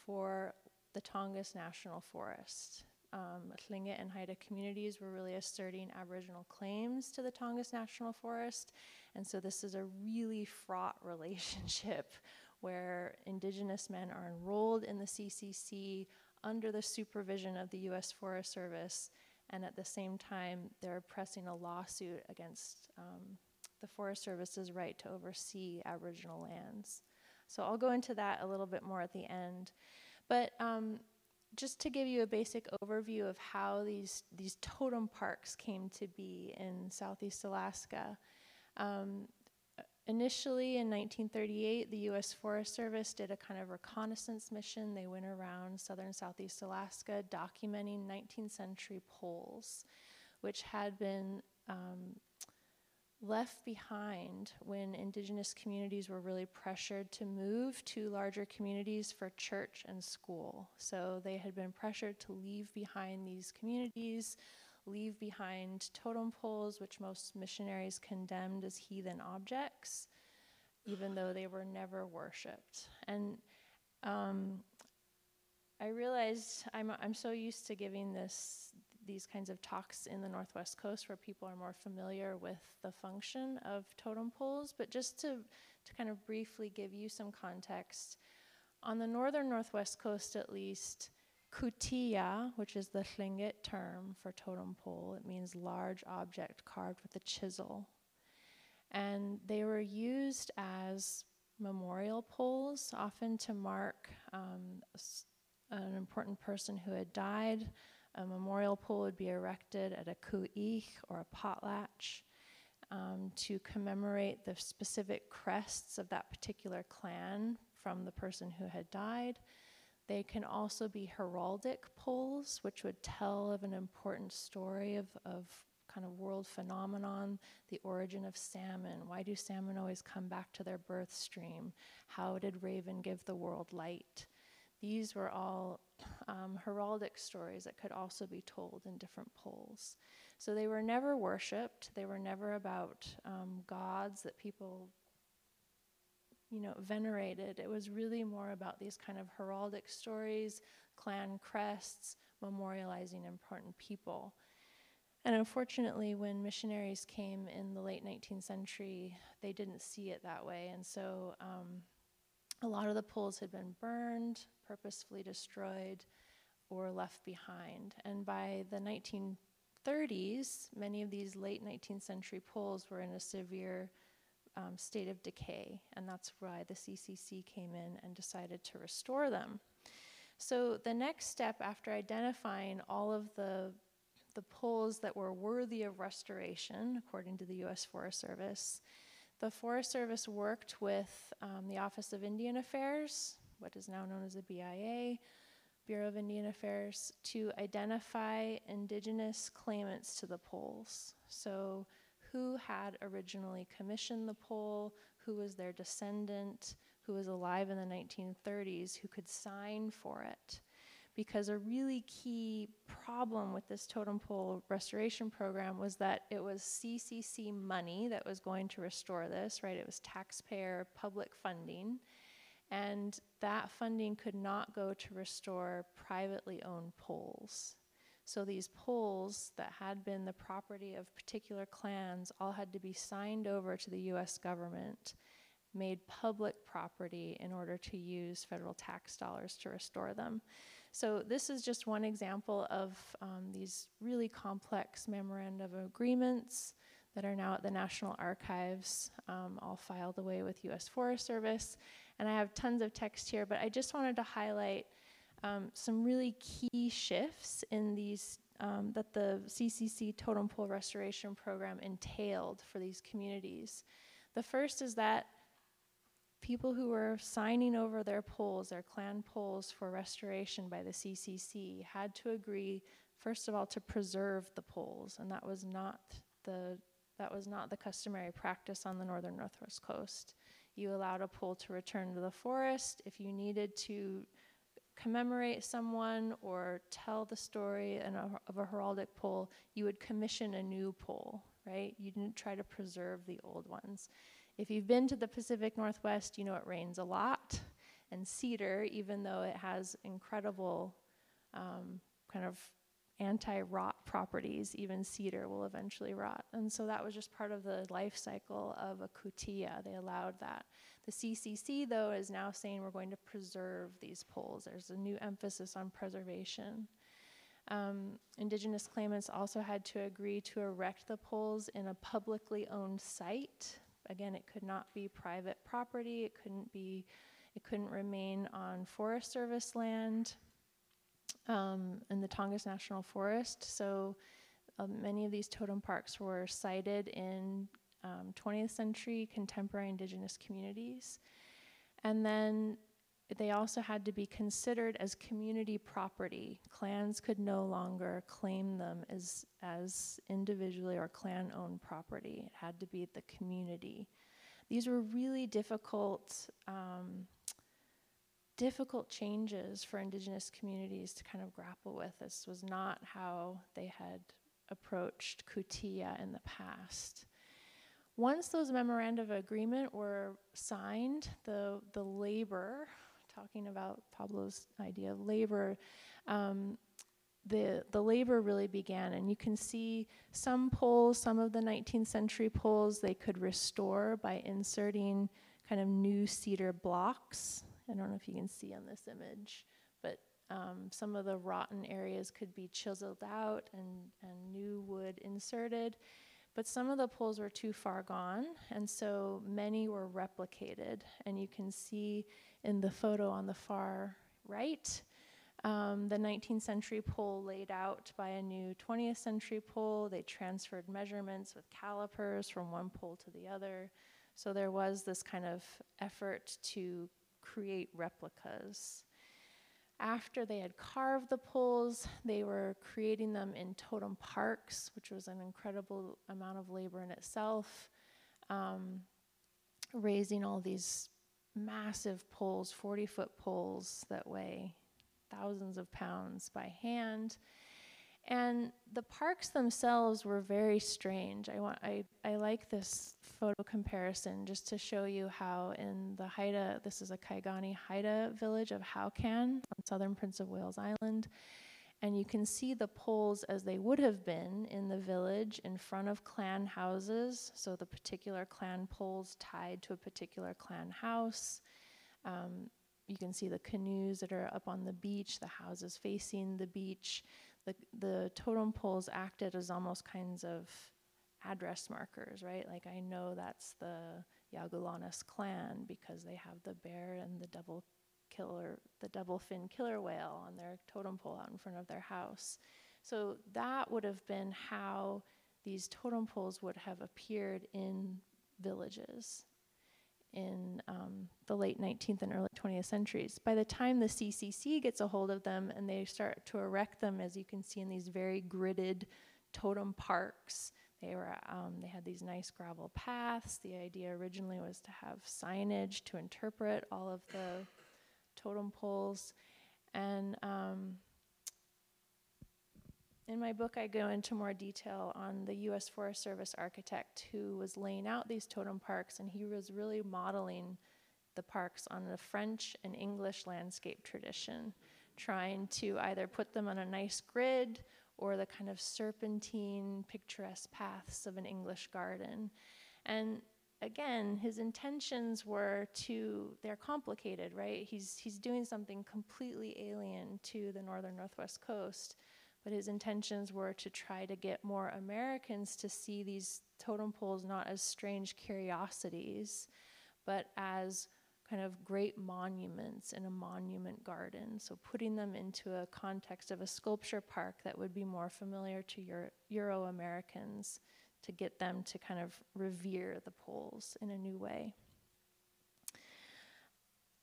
for the Tongass National Forest. Um, Tlingit and Haida communities were really asserting Aboriginal claims to the Tongass National Forest, and so this is a really fraught relationship where indigenous men are enrolled in the CCC under the supervision of the US Forest Service, and at the same time, they're pressing a lawsuit against um, the Forest Service's right to oversee Aboriginal lands. So I'll go into that a little bit more at the end. But um, just to give you a basic overview of how these, these totem parks came to be in Southeast Alaska, um, Initially in 1938, the U.S. Forest Service did a kind of reconnaissance mission. They went around southern southeast Alaska documenting 19th century poles, which had been um, left behind when indigenous communities were really pressured to move to larger communities for church and school. So they had been pressured to leave behind these communities, leave behind totem poles, which most missionaries condemned as heathen objects, even though they were never worshipped. And um, I realized I'm, I'm so used to giving this these kinds of talks in the Northwest Coast where people are more familiar with the function of totem poles, but just to, to kind of briefly give you some context, on the northern Northwest Coast at least, kootéeyaa, which is the Tlingit term for totem pole, it means large object carved with a chisel. And they were used as memorial poles, often to mark um, an important person who had died. A memorial pole would be erected at a ku'ich or a potlatch um, to commemorate the specific crests of that particular clan from the person who had died. They can also be heraldic poles, which would tell of an important story of, of kind of world phenomenon, the origin of salmon. Why do salmon always come back to their birth stream? How did Raven give the world light? These were all um, heraldic stories that could also be told in different poles. So they were never worshipped. They were never about um, gods that people you know, venerated. It was really more about these kind of heraldic stories, clan crests, memorializing important people. And unfortunately, when missionaries came in the late 19th century, they didn't see it that way. And so um, a lot of the poles had been burned, purposefully destroyed, or left behind. And by the 1930s, many of these late 19th century poles were in a severe um, state of decay, and that's why the CCC came in and decided to restore them. So the next step after identifying all of the the poles that were worthy of restoration, according to the U.S. Forest Service. The Forest Service worked with um, the Office of Indian Affairs, what is now known as the BIA, Bureau of Indian Affairs, to identify indigenous claimants to the poles. So, who had originally commissioned the pole, who was their descendant, who was alive in the 1930s, who could sign for it because a really key problem with this totem pole restoration program was that it was CCC money that was going to restore this, right? It was taxpayer public funding. And that funding could not go to restore privately owned poles. So these poles that had been the property of particular clans all had to be signed over to the US government, made public property in order to use federal tax dollars to restore them. So this is just one example of um, these really complex memoranda of agreements that are now at the National Archives, um, all filed away with U.S. Forest Service. And I have tons of text here, but I just wanted to highlight um, some really key shifts in these um, that the CCC Totem Pole Restoration Program entailed for these communities. The first is that people who were signing over their poles, their clan poles for restoration by the CCC, had to agree, first of all, to preserve the poles, and that was not the that was not the customary practice on the northern northwest coast. You allowed a pole to return to the forest if you needed to commemorate someone or tell the story a, of a heraldic pole. You would commission a new pole, right? You didn't try to preserve the old ones. If you've been to the Pacific Northwest, you know it rains a lot. And cedar, even though it has incredible um, kind of anti rot properties, even cedar will eventually rot. And so that was just part of the life cycle of a kootéeyaa. They allowed that. The CCC, though, is now saying we're going to preserve these poles. There's a new emphasis on preservation. Um, indigenous claimants also had to agree to erect the poles in a publicly owned site Again, it could not be private property. It couldn't be. It couldn't remain on Forest Service land um, in the Tongass National Forest. So uh, many of these totem parks were sited in um, 20th century contemporary indigenous communities. And then they also had to be considered as community property. Clans could no longer claim them as, as individually or clan owned property. It had to be the community. These were really difficult, um, difficult changes for indigenous communities to kind of grapple with. This was not how they had approached kootéeyaa in the past. Once those memoranda of agreement were signed, the, the labor talking about Pablo's idea of labor, um, the, the labor really began. And you can see some poles, some of the 19th century poles, they could restore by inserting kind of new cedar blocks. I don't know if you can see on this image, but um, some of the rotten areas could be chiseled out and, and new wood inserted. But some of the poles were too far gone, and so many were replicated. And you can see in the photo on the far right. Um, the 19th century pole laid out by a new 20th century pole. They transferred measurements with calipers from one pole to the other. So there was this kind of effort to create replicas. After they had carved the poles, they were creating them in totem parks, which was an incredible amount of labor in itself. Um, raising all these massive poles, 40 foot poles that weigh thousands of pounds by hand. And the parks themselves were very strange. I, want, I, I like this photo comparison just to show you how in the Haida, this is a Kaigani Haida village of Howkan on southern Prince of Wales Island, and you can see the poles as they would have been in the village in front of clan houses. So the particular clan poles tied to a particular clan house. Um, you can see the canoes that are up on the beach, the houses facing the beach. The, the totem poles acted as almost kinds of address markers, right? Like I know that's the Yahgulanaas clan because they have the bear and the double killer, the double fin killer whale on their totem pole out in front of their house. So that would have been how these totem poles would have appeared in villages in um, the late 19th and early 20th centuries. By the time the CCC gets a hold of them and they start to erect them, as you can see in these very gridded totem parks, they were um, they had these nice gravel paths. The idea originally was to have signage to interpret all of the totem poles, and um, in my book, I go into more detail on the U.S. Forest Service architect who was laying out these totem parks, and he was really modeling the parks on the French and English landscape tradition, trying to either put them on a nice grid or the kind of serpentine, picturesque paths of an English garden. And again, his intentions were to, they're complicated, right? He's, he's doing something completely alien to the northern northwest coast but his intentions were to try to get more Americans to see these totem poles not as strange curiosities, but as kind of great monuments in a monument garden. So putting them into a context of a sculpture park that would be more familiar to Euro, Euro Americans to get them to kind of revere the poles in a new way.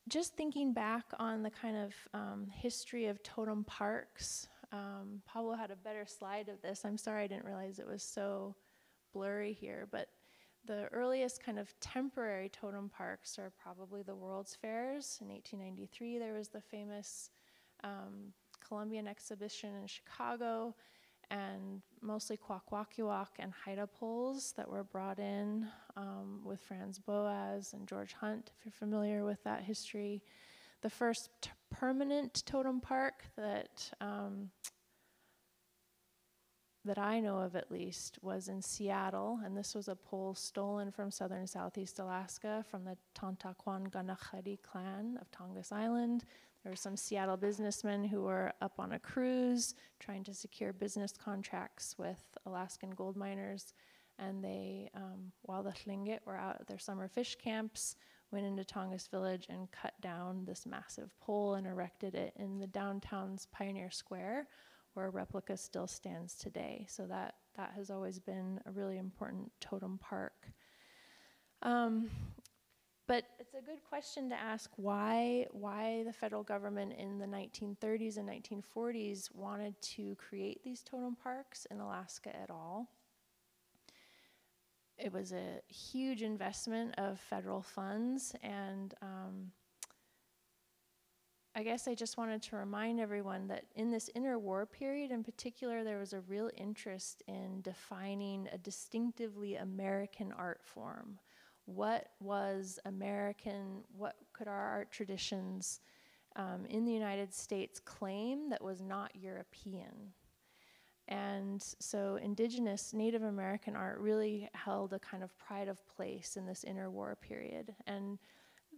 Just thinking back on the kind of um, history of totem parks, um, Pablo had a better slide of this. I'm sorry I didn't realize it was so blurry here, but the earliest kind of temporary totem parks are probably the World's Fairs. In 1893, there was the famous um, Columbian exhibition in Chicago, and mostly Kwakwaka'wakw and Haida poles that were brought in um, with Franz Boas and George Hunt, if you're familiar with that history. The first permanent totem park that um, that I know of at least was in Seattle, and this was a pole stolen from southern Southeast Alaska from the Tontaquan Ganachari clan of Tongass Island. There were some Seattle businessmen who were up on a cruise trying to secure business contracts with Alaskan gold miners, and they, um, while the Tlingit were out at their summer fish camps, went into Tongass Village and cut down this massive pole and erected it in the downtown's Pioneer Square, where a replica still stands today. So that that has always been a really important totem park. Um, but it's a good question to ask why why the federal government in the 1930s and 1940s wanted to create these totem parks in Alaska at all it was a huge investment of federal funds and um, I guess I just wanted to remind everyone that in this interwar period in particular, there was a real interest in defining a distinctively American art form. What was American? What could our art traditions um, in the United States claim that was not European? And so indigenous Native American art really held a kind of pride of place in this interwar period. And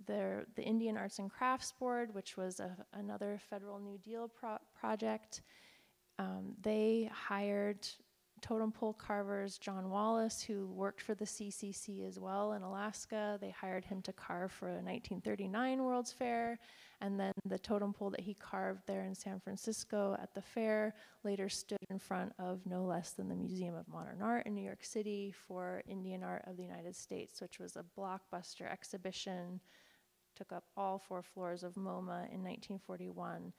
the, the Indian Arts and Crafts Board, which was a, another federal New Deal pro project, um, they hired totem pole carvers John Wallace, who worked for the CCC as well in Alaska. They hired him to carve for a 1939 World's Fair. And then the totem pole that he carved there in San Francisco at the fair later stood in front of no less than the Museum of Modern Art in New York City for Indian Art of the United States, which was a blockbuster exhibition, took up all four floors of MoMA in 1941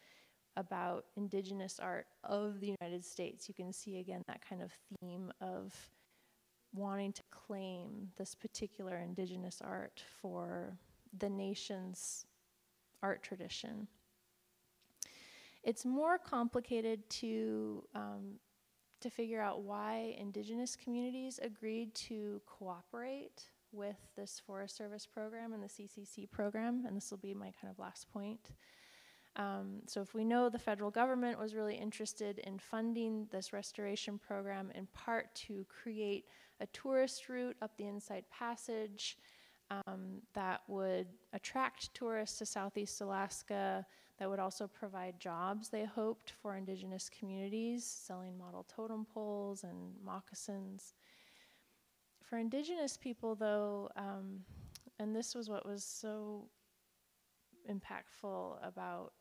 about indigenous art of the United States. You can see again that kind of theme of wanting to claim this particular indigenous art for the nation's art tradition. It's more complicated to, um, to figure out why indigenous communities agreed to cooperate with this Forest Service program and the CCC program, and this will be my kind of last point. Um, so, if we know the federal government was really interested in funding this restoration program in part to create a tourist route up the Inside Passage um, that would attract tourists to Southeast Alaska, that would also provide jobs, they hoped, for indigenous communities, selling model totem poles and moccasins. For indigenous people, though, um, and this was what was so impactful about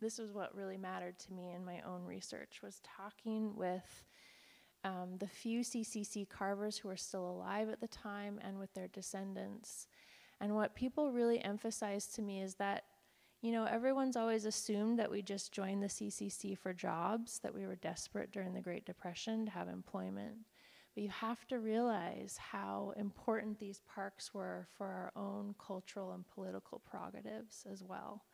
this is what really mattered to me in my own research was talking with um, the few CCC carvers who were still alive at the time and with their descendants. And what people really emphasized to me is that, you know, everyone's always assumed that we just joined the CCC for jobs, that we were desperate during the Great Depression to have employment. But you have to realize how important these parks were for our own cultural and political prerogatives as well.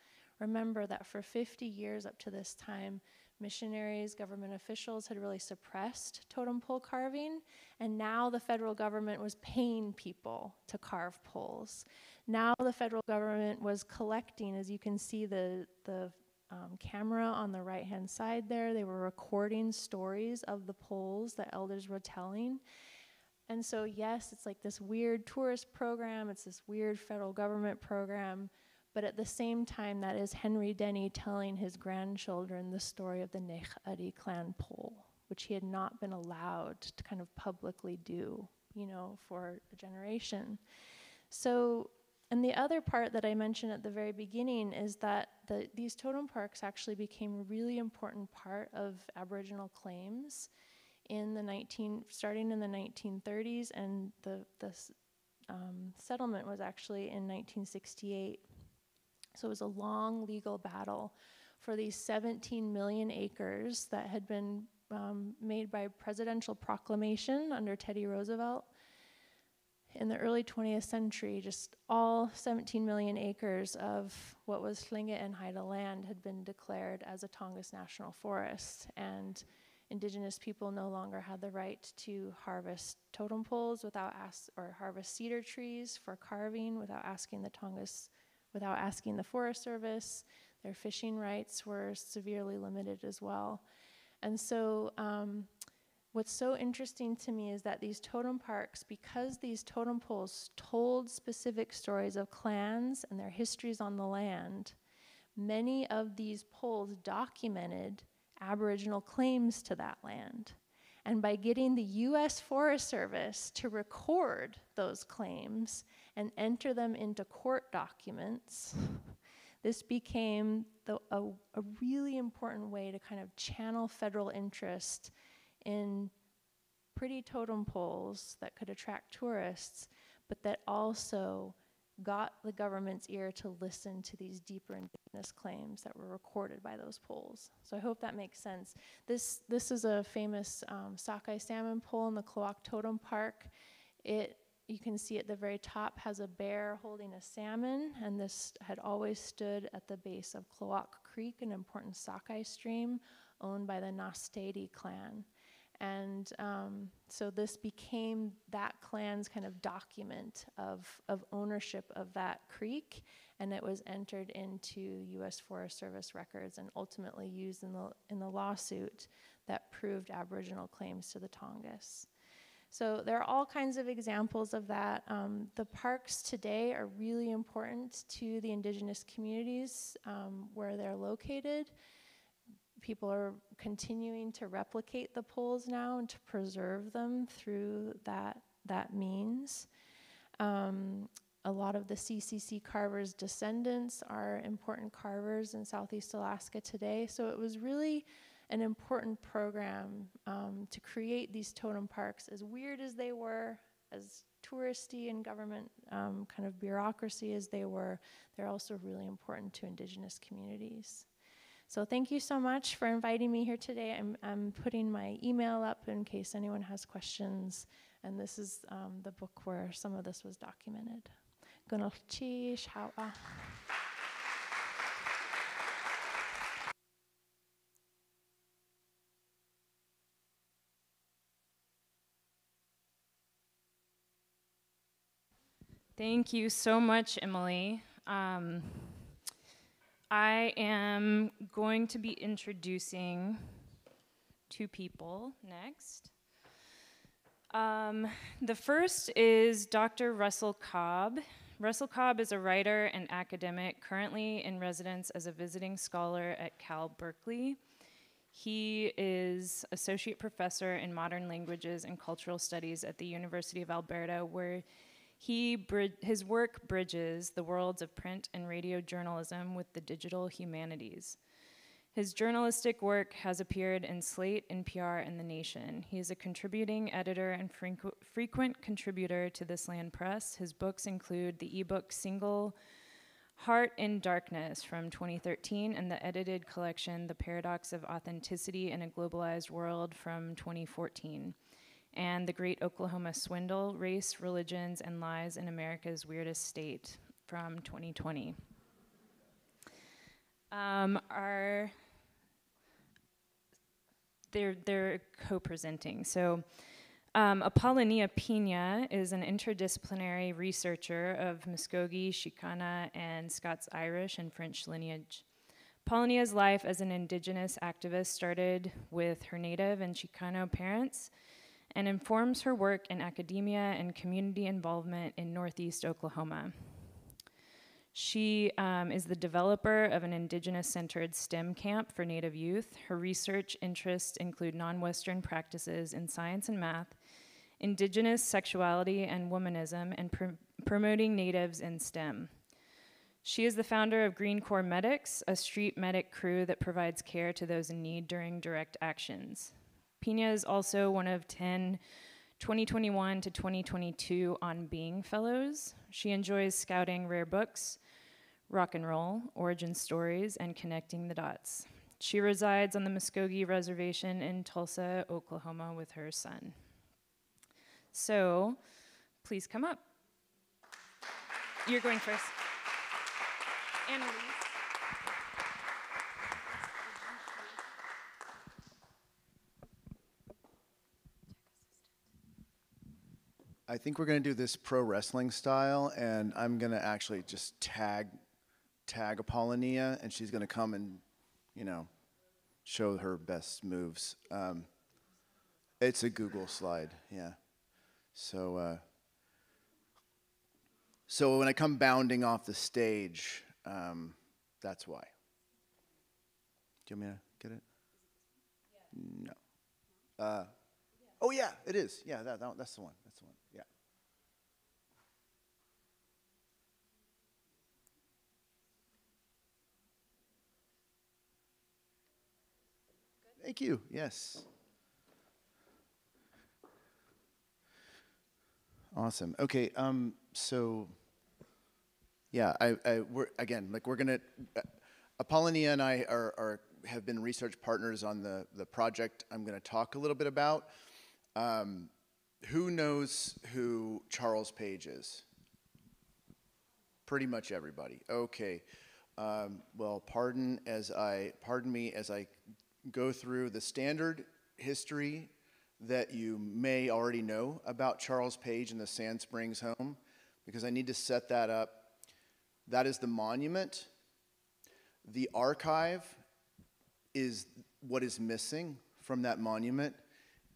Remember that for 50 years up to this time, missionaries, government officials had really suppressed totem pole carving, and now the federal government was paying people to carve poles. Now the federal government was collecting, as you can see the, the um, camera on the right hand side there. They were recording stories of the poles that elders were telling. And so, yes, it's like this weird tourist program, it's this weird federal government program, but at the same time, that is Henry Denny telling his grandchildren the story of the Nech Adi clan pole, which he had not been allowed to kind of publicly do, you know, for a generation. So, and the other part that I mentioned at the very beginning is that the, these totem parks actually became a really important part of Aboriginal claims in the 19, starting in the 1930s, and the, the um, settlement was actually in 1968. So it was a long legal battle for these 17 million acres that had been um, made by presidential proclamation under Teddy Roosevelt in the early 20th century, just all 17 million acres of what was Tlingit and Haida land had been declared as a Tongass National Forest. And indigenous people no longer had the right to harvest totem poles without ask, or harvest cedar trees for carving without asking the Tongass, without asking the Forest Service. Their fishing rights were severely limited as well. And so um, What's so interesting to me is that these totem parks, because these totem poles told specific stories of clans and their histories on the land, many of these poles documented Aboriginal claims to that land. And by getting the US Forest Service to record those claims and enter them into court documents, this became the, a, a really important way to kind of channel federal interest in pretty totem poles that could attract tourists, but that also got the government's ear to listen to these deeper indigenous claims that were recorded by those poles. So I hope that makes sense. This, this is a famous um, sockeye salmon pole in the Klawock Totem Park. It, you can see at the very top has a bear holding a salmon, and this had always stood at the base of Klawock Creek, an important sockeye stream owned by the Nastadi clan. And um, so this became that clan's kind of document of, of ownership of that creek, and it was entered into U.S. Forest Service records and ultimately used in the, in the lawsuit that proved Aboriginal claims to the Tongass. So there are all kinds of examples of that. Um, the parks today are really important to the indigenous communities um, where they're located people are continuing to replicate the poles now and to preserve them through that, that means. Um, a lot of the CCC carvers' descendants are important carvers in Southeast Alaska today. So it was really an important program um, to create these totem parks, as weird as they were, as touristy and government um, kind of bureaucracy as they were, they're also really important to indigenous communities. So thank you so much for inviting me here today. I'm, I'm putting my email up in case anyone has questions. And this is um, the book where some of this was documented. Thank you so much, Emily. Um, I am going to be introducing two people next. Um, the first is Dr. Russell Cobb. Russell Cobb is a writer and academic currently in residence as a visiting scholar at Cal Berkeley. He is associate professor in modern languages and cultural studies at the University of Alberta, where he his work bridges the worlds of print and radio journalism with the digital humanities. His journalistic work has appeared in Slate, NPR, and The Nation. He is a contributing editor and frequ- frequent contributor to This Land Press. His books include the ebook single Heart in Darkness from 2013 and the edited collection The Paradox of Authenticity in a Globalized World from 2014, and The Great Oklahoma Swindle Race, Religions, and Lies in America's Weirdest State from 2020. Um, our they're they're co-presenting. So um, Apollonia Pina is an interdisciplinary researcher of Muskogee, Chicana, and Scots Irish and French lineage. Apollonia's life as an indigenous activist started with her native and Chicano parents and informs her work in academia and community involvement in Northeast Oklahoma. She um, is the developer of an indigenous centered STEM camp for Native youth. Her research interests include non Western practices in science and math, indigenous sexuality and womanism, and pr- promoting natives in STEM. She is the founder of Green Corps Medics, a street medic crew that provides care to those in need during direct actions. Pina is also one of 10 2021 to 2022 On Being Fellows. She enjoys scouting rare books, rock and roll, origin stories, and connecting the dots. She resides on the Muskogee Reservation in Tulsa, Oklahoma, with her son. So, please come up. You're going first. Annalise. I think we're going to do this pro wrestling style, and I'm going to actually just tag tag Apollonia, and she's going to come and, you know, show her best moves. Um, it's a Google slide, yeah. So, uh, so when I come bounding off the stage, um, that's why. Do you want me to get it? No. Uh, oh yeah, it is. Yeah, that, that, that's the one. That's the one. Yeah. Thank you. Yes. Awesome. Okay. Um. So. Yeah. I. I. We're again. Like we're gonna. Uh, Apollonia and I are, are have been research partners on the the project. I'm going to talk a little bit about. Um, who knows who Charles Page is? Pretty much everybody. Okay. Um, well, pardon as I pardon me as I go through the standard history that you may already know about Charles Page and the Sand Springs home, because I need to set that up. That is the monument. The archive is what is missing from that monument,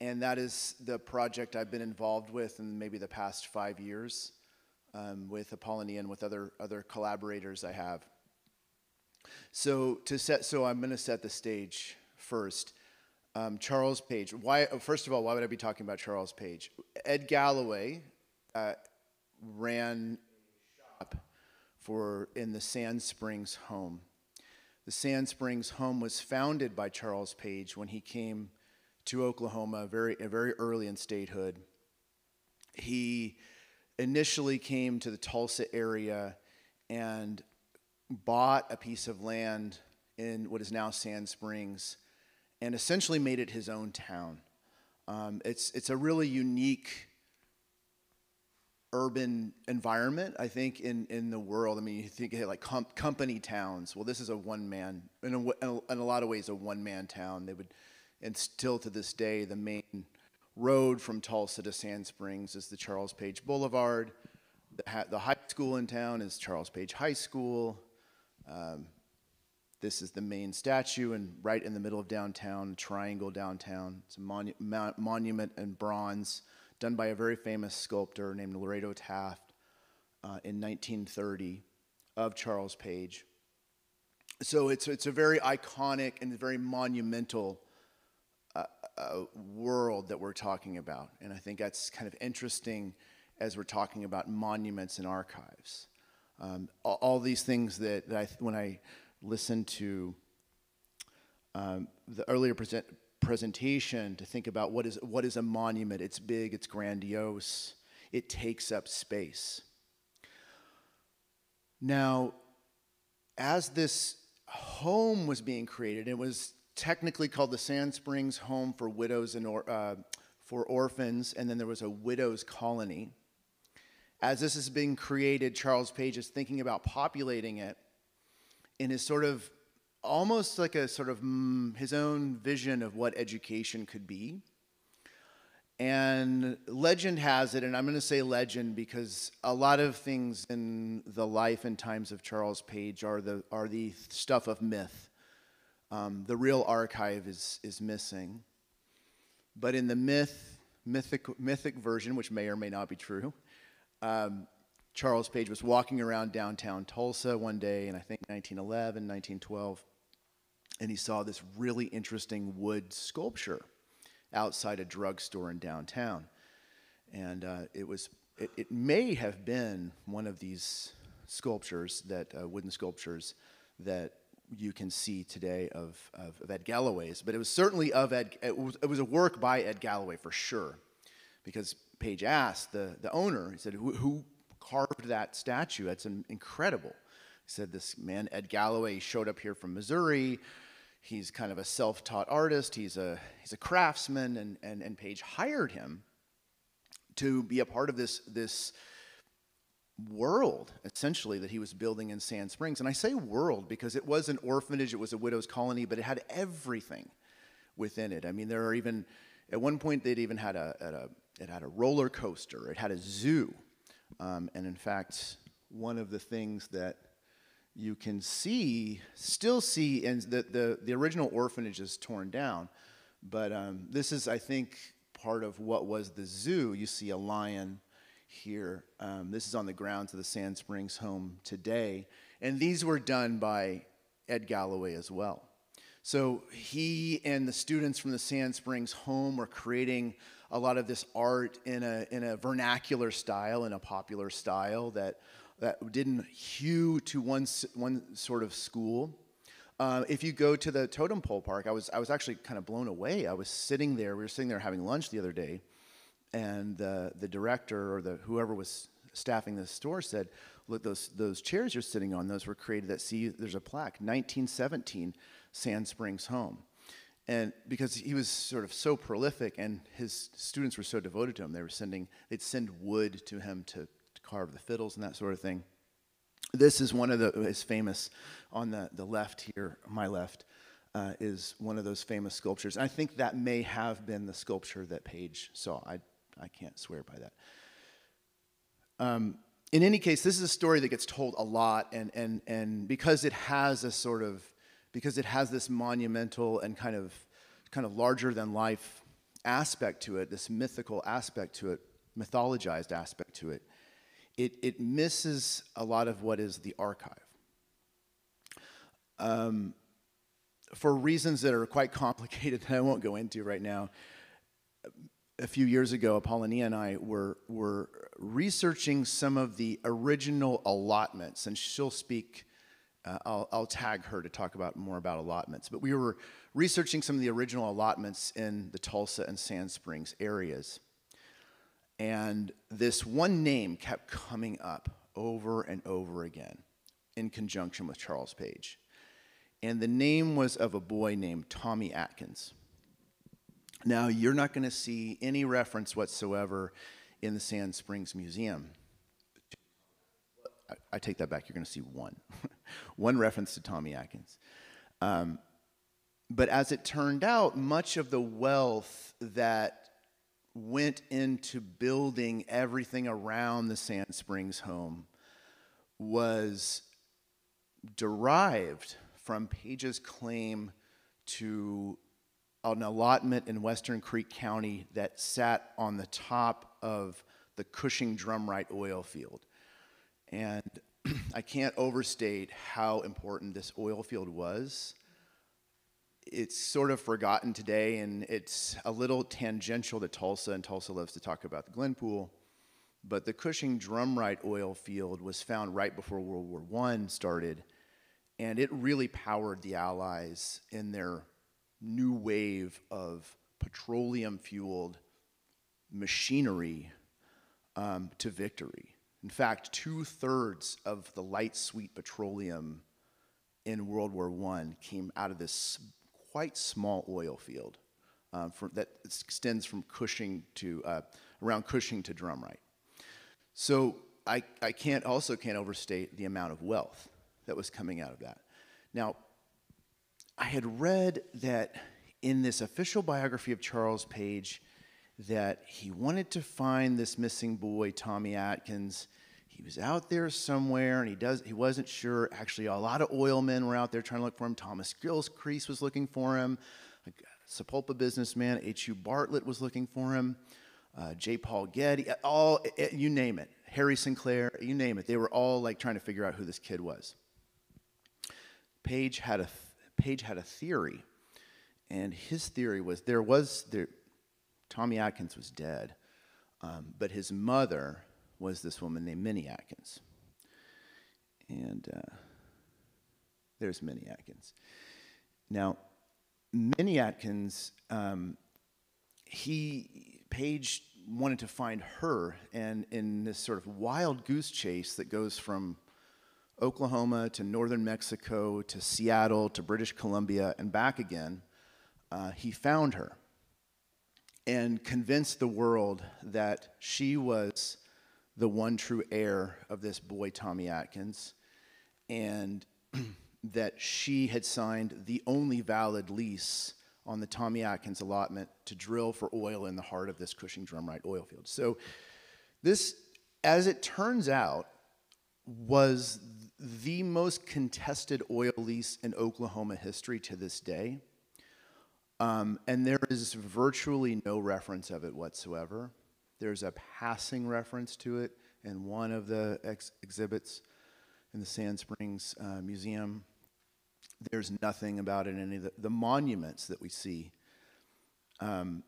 and that is the project I've been involved with in maybe the past five years um, with Apollonia and with other, other collaborators I have. So to set, so I'm going to set the stage first. Um, Charles Page. Why? First of all, why would I be talking about Charles Page? Ed Galloway uh, ran shop for in the Sand Springs home. The Sand Springs home was founded by Charles Page when he came to Oklahoma very very early in statehood. He initially came to the Tulsa area and bought a piece of land in what is now Sand Springs and essentially made it his own town. Um, it's, it's a really unique urban environment, I think, in, in the world. I mean, you think of like com- company towns. Well, this is a one man, in a, in a lot of ways, a one man town. They would, and still to this day, the main road from Tulsa to Sand Springs is the Charles Page Boulevard. The, ha- the high school in town is Charles Page High School. Um, this is the main statue, and right in the middle of downtown, triangle downtown. It's a monu- mo- monument in bronze done by a very famous sculptor named Lorado Taft uh, in 1930 of Charles Page. So it's, it's a very iconic and very monumental uh, uh, world that we're talking about. And I think that's kind of interesting as we're talking about monuments and archives. Um, all, all, these things that, that I, when I listen to um, the earlier present, presentation to think about what is, what is a monument. It's big, it's grandiose, it takes up space. Now, as this home was being created, it was technically called the Sand Springs Home for Widows and or, uh, for Orphans, and then there was a widows' colony. As this is being created, Charles Page is thinking about populating it in his sort of almost like a sort of mm, his own vision of what education could be. And legend has it, and I'm going to say legend because a lot of things in the life and times of Charles Page are the, are the stuff of myth. Um, the real archive is, is missing. But in the myth, mythic, mythic version, which may or may not be true, um, Charles Page was walking around downtown Tulsa one day in I think 1911, 1912, and he saw this really interesting wood sculpture outside a drugstore in downtown. And uh, it was, it, it, may have been one of these sculptures that, uh, wooden sculptures that you can see today of, of, of, Ed Galloway's, but it was certainly of Ed, it was, it was a work by Ed Galloway for sure. Because Page asked the, the owner, he said, who, who carved that statue? That's incredible. He said, this man, Ed Galloway, showed up here from Missouri. He's kind of a self-taught artist. He's a he's a craftsman and and, and page hired him to be a part of this this world essentially that he was building in sand springs. And i say world because it was an orphanage it was a widow's colony but it had everything within it. I mean there are even at one point they'd even had a, a it had a roller coaster it had a zoo um, and in fact one of the things that you can see, still see, and the, the, the original orphanage is torn down, but um, this is, I think, part of what was the zoo. You see a lion here. Um, this is on the grounds of the Sand Springs home today. And these were done by Ed Galloway as well. So he and the students from the Sand Springs home were creating a lot of this art in a, in a vernacular style, in a popular style that that didn't hew to one, one sort of school. Uh, if you go to the totem pole park, I was, I was actually kind of blown away. I was sitting there, we were sitting there having lunch the other day, and uh, the director or the, whoever was staffing the store said, look, those, those chairs you're sitting on, those were created at, see, there's a plaque, 1917 Sand Springs Home. And because he was sort of so prolific and his students were so devoted to him, they were sending, they'd send wood to him to carve the fiddles and that sort of thing. This is one of the is famous on the, the left here, my left, uh, is one of those famous sculptures. And I think that may have been the sculpture that Page saw. I, I can't swear by that. Um, in any case, this is a story that gets told a lot, and, and, and because it has a sort of, because it has this monumental and kind of, kind of larger than life aspect to it, this mythical aspect to it, mythologized aspect to it, it, it misses a lot of what is the archive. Um, for reasons that are quite complicated that I won't go into right now, a few years ago, Apollonia and I were, were researching some of the original allotments, and she'll speak. Uh, I'll, I'll tag her to talk about more about allotments. But we were researching some of the original allotments in the Tulsa and Sand Springs areas. And this one name kept coming up over and over again in conjunction with Charles Page. And the name was of a boy named Tommy Atkins. Now, you're not going to see any reference whatsoever in the Sand Springs Museum. I, I take that back. You're going to see one. one reference to Tommy Atkins. Um, but as it turned out, much of the wealth that went into building everything around the Sand Springs home was derived from Page's claim to an allotment in Western Creek County that sat on the top of the Cushing Drumright oil field. And I can't overstate how important this oil field was it's sort of forgotten today, and it's a little tangential to Tulsa, and Tulsa loves to talk about the Glenpool. But the Cushing Drumright oil field was found right before World War I started, and it really powered the Allies in their new wave of petroleum fueled machinery um, to victory. In fact, two thirds of the light sweet petroleum in World War I came out of this quite small oil field um, from, that extends from Cushing to uh, around Cushing to Drumright. So I, I can't also can't overstate the amount of wealth that was coming out of that. Now, I had read that in this official biography of Charles Page, that he wanted to find this missing boy, Tommy Atkins. He was out there somewhere, and he does he wasn't sure. Actually, a lot of oil men were out there trying to look for him. Thomas Gilcrease was looking for him. A Sapulpa businessman H.U. Bartlett was looking for him. Uh, J. Paul Getty, all you name it. Harry Sinclair, you name it. They were all like trying to figure out who this kid was. Page had a Page had a theory, and his theory was there was there Tommy Atkins was dead, um, but his mother was this woman named Minnie Atkins. And uh, there's Minnie Atkins. Now, Minnie Atkins, um, he, Page wanted to find her, and in this sort of wild goose chase that goes from Oklahoma to northern Mexico to Seattle to British Columbia and back again, uh, he found her and convinced the world that she was the one true heir of this boy, Tommy Atkins, and that she had signed the only valid lease on the Tommy Atkins allotment to drill for oil in the heart of this Cushing Drumright oil field. So, this, as it turns out, was the most contested oil lease in Oklahoma history to this day. Um, and there is virtually no reference of it whatsoever. There's a passing reference to it in one of the ex- exhibits in the Sand Springs uh, Museum. There's nothing about it in any of the, the monuments that we see. Um,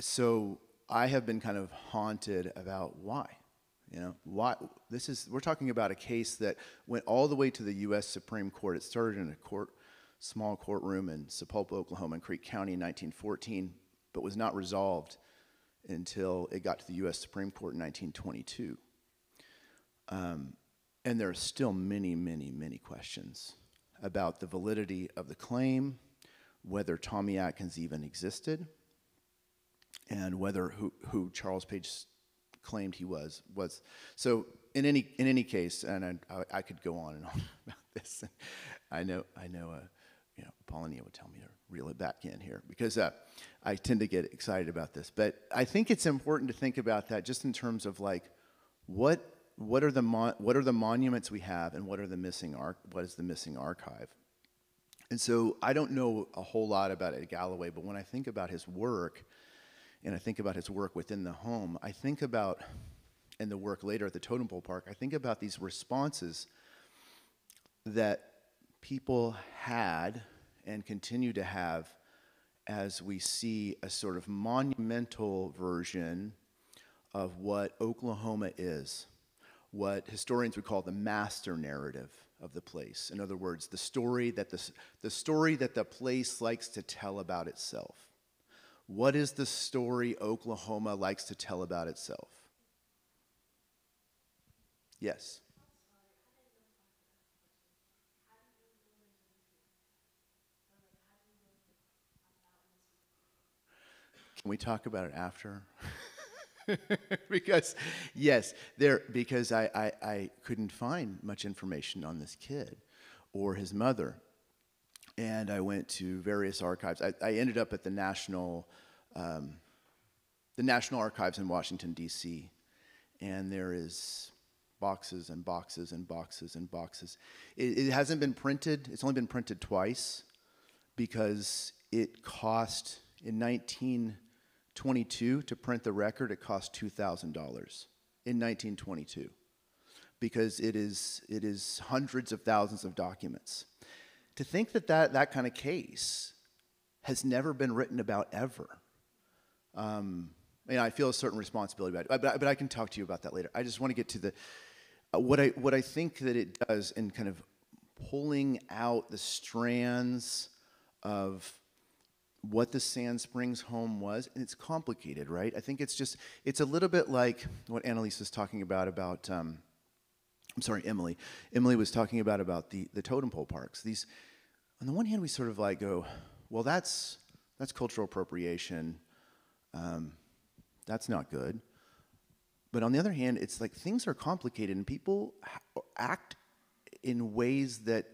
so I have been kind of haunted about why. You know, why this is we're talking about a case that went all the way to the US Supreme Court. It started in a court small courtroom in Sapulpa, Oklahoma, in Creek County in 1914, but was not resolved until it got to the U.S. Supreme Court in 1922. Um, and there are still many, many, many questions about the validity of the claim, whether Tommy Atkins even existed, and whether who, who Charles Page claimed he was was. So in any in any case, and I, I could go on and on about this. I know I know. Uh, you know, Apollonia would tell me to reel it back in here because uh, I tend to get excited about this. But I think it's important to think about that just in terms of like what what are the what are the monuments we have and what are the missing what is the missing archive. And so I don't know a whole lot about Ed Galloway, but when I think about his work and I think about his work within the home, I think about and the work later at the Totem Pole Park, I think about these responses that people had and continue to have as we see a sort of monumental version of what Oklahoma is, what historians would call the master narrative of the place. In other words, the story that the, the story that the place likes to tell about itself. What is the story Oklahoma likes to tell about itself? Yes. Can we talk about it after? because yes, there because I, I, I couldn't find much information on this kid or his mother. And I went to various archives. I, I ended up at the National um, the National Archives in Washington, D.C. And there is boxes and boxes and boxes and boxes. It, it hasn't been printed, it's only been printed twice because it cost in 19 22 to print the record, it cost $2,000 in 1922 because it is, it is hundreds of thousands of documents. To think that that, that kind of case has never been written about ever, um, and I feel a certain responsibility about it, but, but I can talk to you about that later. I just want to get to the, uh, what, I, what I think that it does in kind of pulling out the strands of what the Sand Springs home was, and it's complicated, right? I think it's just it's a little bit like what Annalise was talking about about. Um, I'm sorry, Emily. Emily was talking about about the the totem pole parks. These, on the one hand, we sort of like go, well, that's that's cultural appropriation. Um, that's not good. But on the other hand, it's like things are complicated, and people act in ways that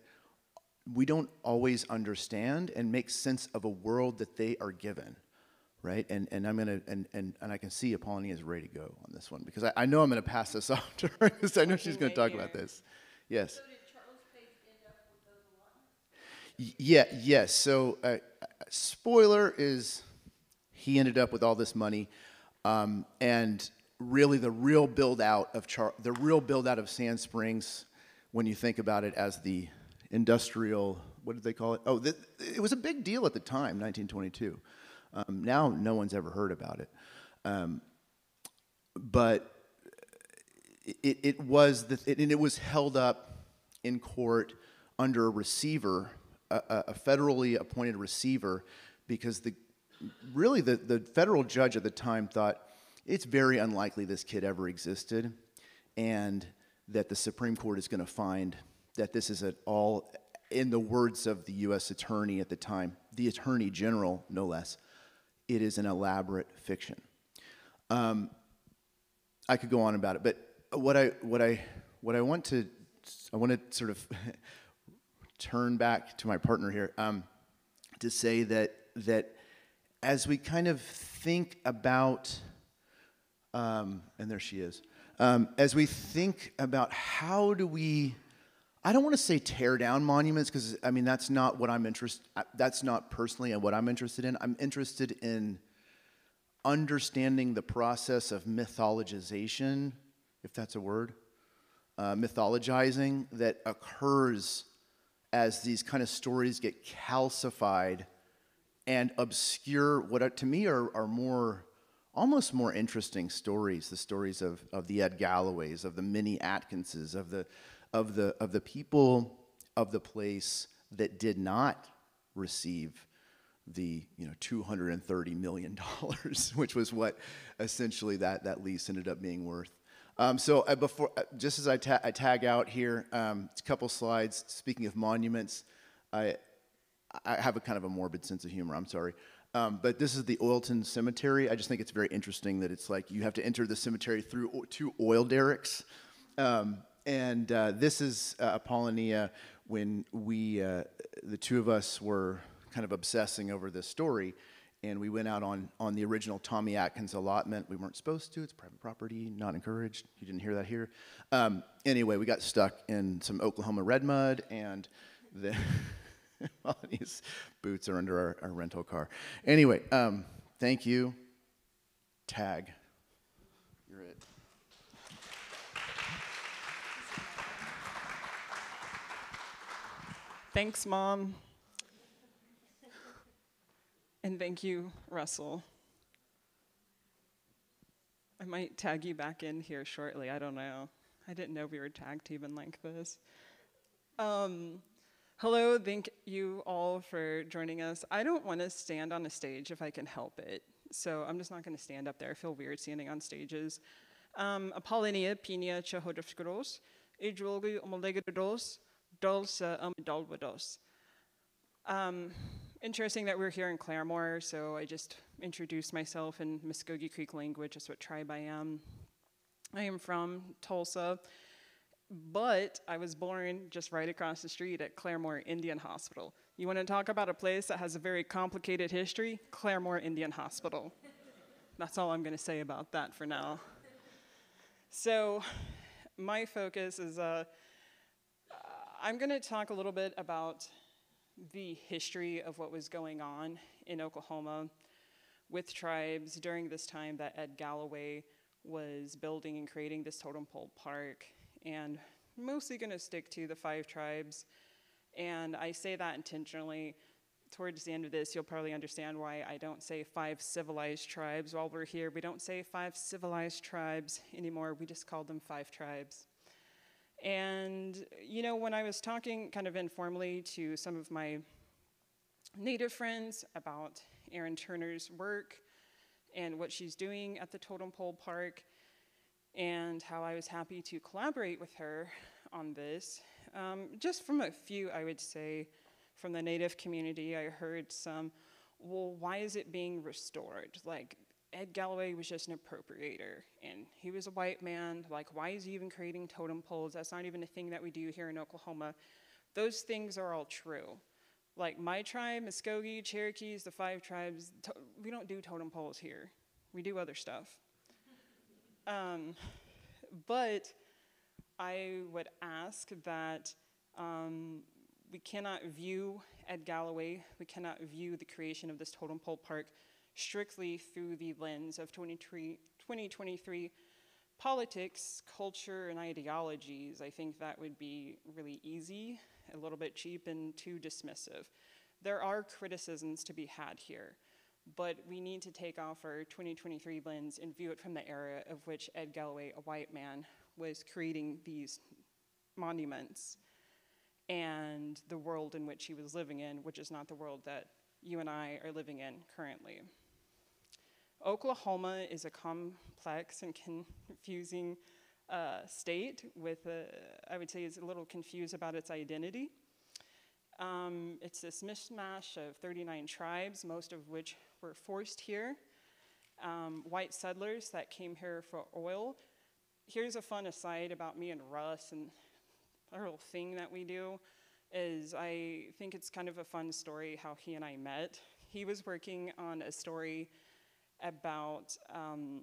we don't always understand and make sense of a world that they are given right? And and i'm gonna and and, and i can see apollonia is ready to go on this one because i, I know i'm gonna pass this off to her because i know she's gonna talk about this. Yes. Y- yeah yes. So uh, uh, spoiler is he ended up with all this money um, and really the real build out of Char- the real build out of sand springs when you think about it as the industrial what did they call it? Oh it was a big deal at the time 1922 um, now no one's ever heard about it. Um, but it, it was the, it, and it was held up in court under a receiver, a a federally appointed receiver, because the really the, the federal judge at the time thought it's very unlikely this kid ever existed, and that the Supreme Court is going to find that this is at all, in the words of the U.S. attorney at the time, the attorney general, no less, it is an elaborate fiction. I could go on about it, but what I what I what I want to I want to sort of turn back to my partner here um, to say that that as we kind of think about um, and there she is um, as we think about how do we I don't want to say tear down monuments because I mean that's not what I'm interested that's not personally what I'm interested in. I'm interested in understanding the process of mythologization, if that's a word, uh, mythologizing that occurs as these kind of stories get calcified and obscure what to me are, are more almost more interesting stories the stories of, of the ed galloways of the minnie atkinses of the of the of the people of the place that did not receive the you know 230 million dollars, which was what essentially that that lease ended up being worth. Um, so uh, before, uh, just as I, ta- I tag out here, um, a couple slides. Speaking of monuments, I I have a kind of a morbid sense of humor. I'm sorry. Um, but this is the Oilton Cemetery. I just think it's very interesting that it's like you have to enter the cemetery through two oil derricks. Um, and uh, this is uh, Apollonia when we, uh, the two of us, were kind of obsessing over this story. And we went out on, on the original Tommy Atkins allotment. We weren't supposed to, it's private property, not encouraged. You didn't hear that here. Um, anyway, we got stuck in some Oklahoma red mud, and the. Boots are under our, our rental car. Anyway, um, thank you. Tag. You're it. Thanks, Mom. And thank you, Russell. I might tag you back in here shortly. I don't know. I didn't know we were tag teaming like this. Um, hello, thank you all for joining us. I don't want to stand on a stage if I can help it. So I'm just not going to stand up there. I feel weird standing on stages. Um, Apollonia Pina Chahodovskros, Idrolgu Omolegados, Dulce Amidalvados. Um, interesting that we're here in Claremore, so I just introduced myself in Muskogee Creek language, that's what tribe I am. I am from Tulsa, but I was born just right across the street at Claremore Indian Hospital. You want to talk about a place that has a very complicated history? Claremore Indian Hospital. That's all I'm going to say about that for now. So, my focus is uh, I'm going to talk a little bit about the history of what was going on in Oklahoma with tribes during this time that Ed Galloway was building and creating this totem pole park, and mostly going to stick to the five tribes. And I say that intentionally. Towards the end of this, you'll probably understand why I don't say five civilized tribes while we're here. We don't say five civilized tribes anymore, we just call them five tribes. And, you know, when I was talking kind of informally to some of my native friends about Erin Turner's work and what she's doing at the Totem Pole Park, and how I was happy to collaborate with her on this. Um, just from a few, I would say, from the Native community, I heard some, well, why is it being restored? Like, Ed Galloway was just an appropriator, and he was a white man. Like, why is he even creating totem poles? That's not even a thing that we do here in Oklahoma. Those things are all true. Like, my tribe, Muskogee, Cherokees, the five tribes, we don't do totem poles here. We do other stuff. Um, but I would ask that um, we cannot view Ed Galloway, we cannot view the creation of this totem pole park strictly through the lens of 2023 politics, culture, and ideologies. I think that would be really easy, a little bit cheap, and too dismissive. There are criticisms to be had here, but we need to take off our 2023 lens and view it from the era of which Ed Galloway, a white man, was creating these monuments and the world in which he was living in, which is not the world that you and I are living in currently. Oklahoma is a complex and confusing uh, state with, a, I would say, is a little confused about its identity. Um, it's this mishmash of 39 tribes, most of which were forced here. Um, white settlers that came here for oil. Here's a fun aside about me and Russ and our little thing that we do is I think it's kind of a fun story how he and I met. He was working on a story about um,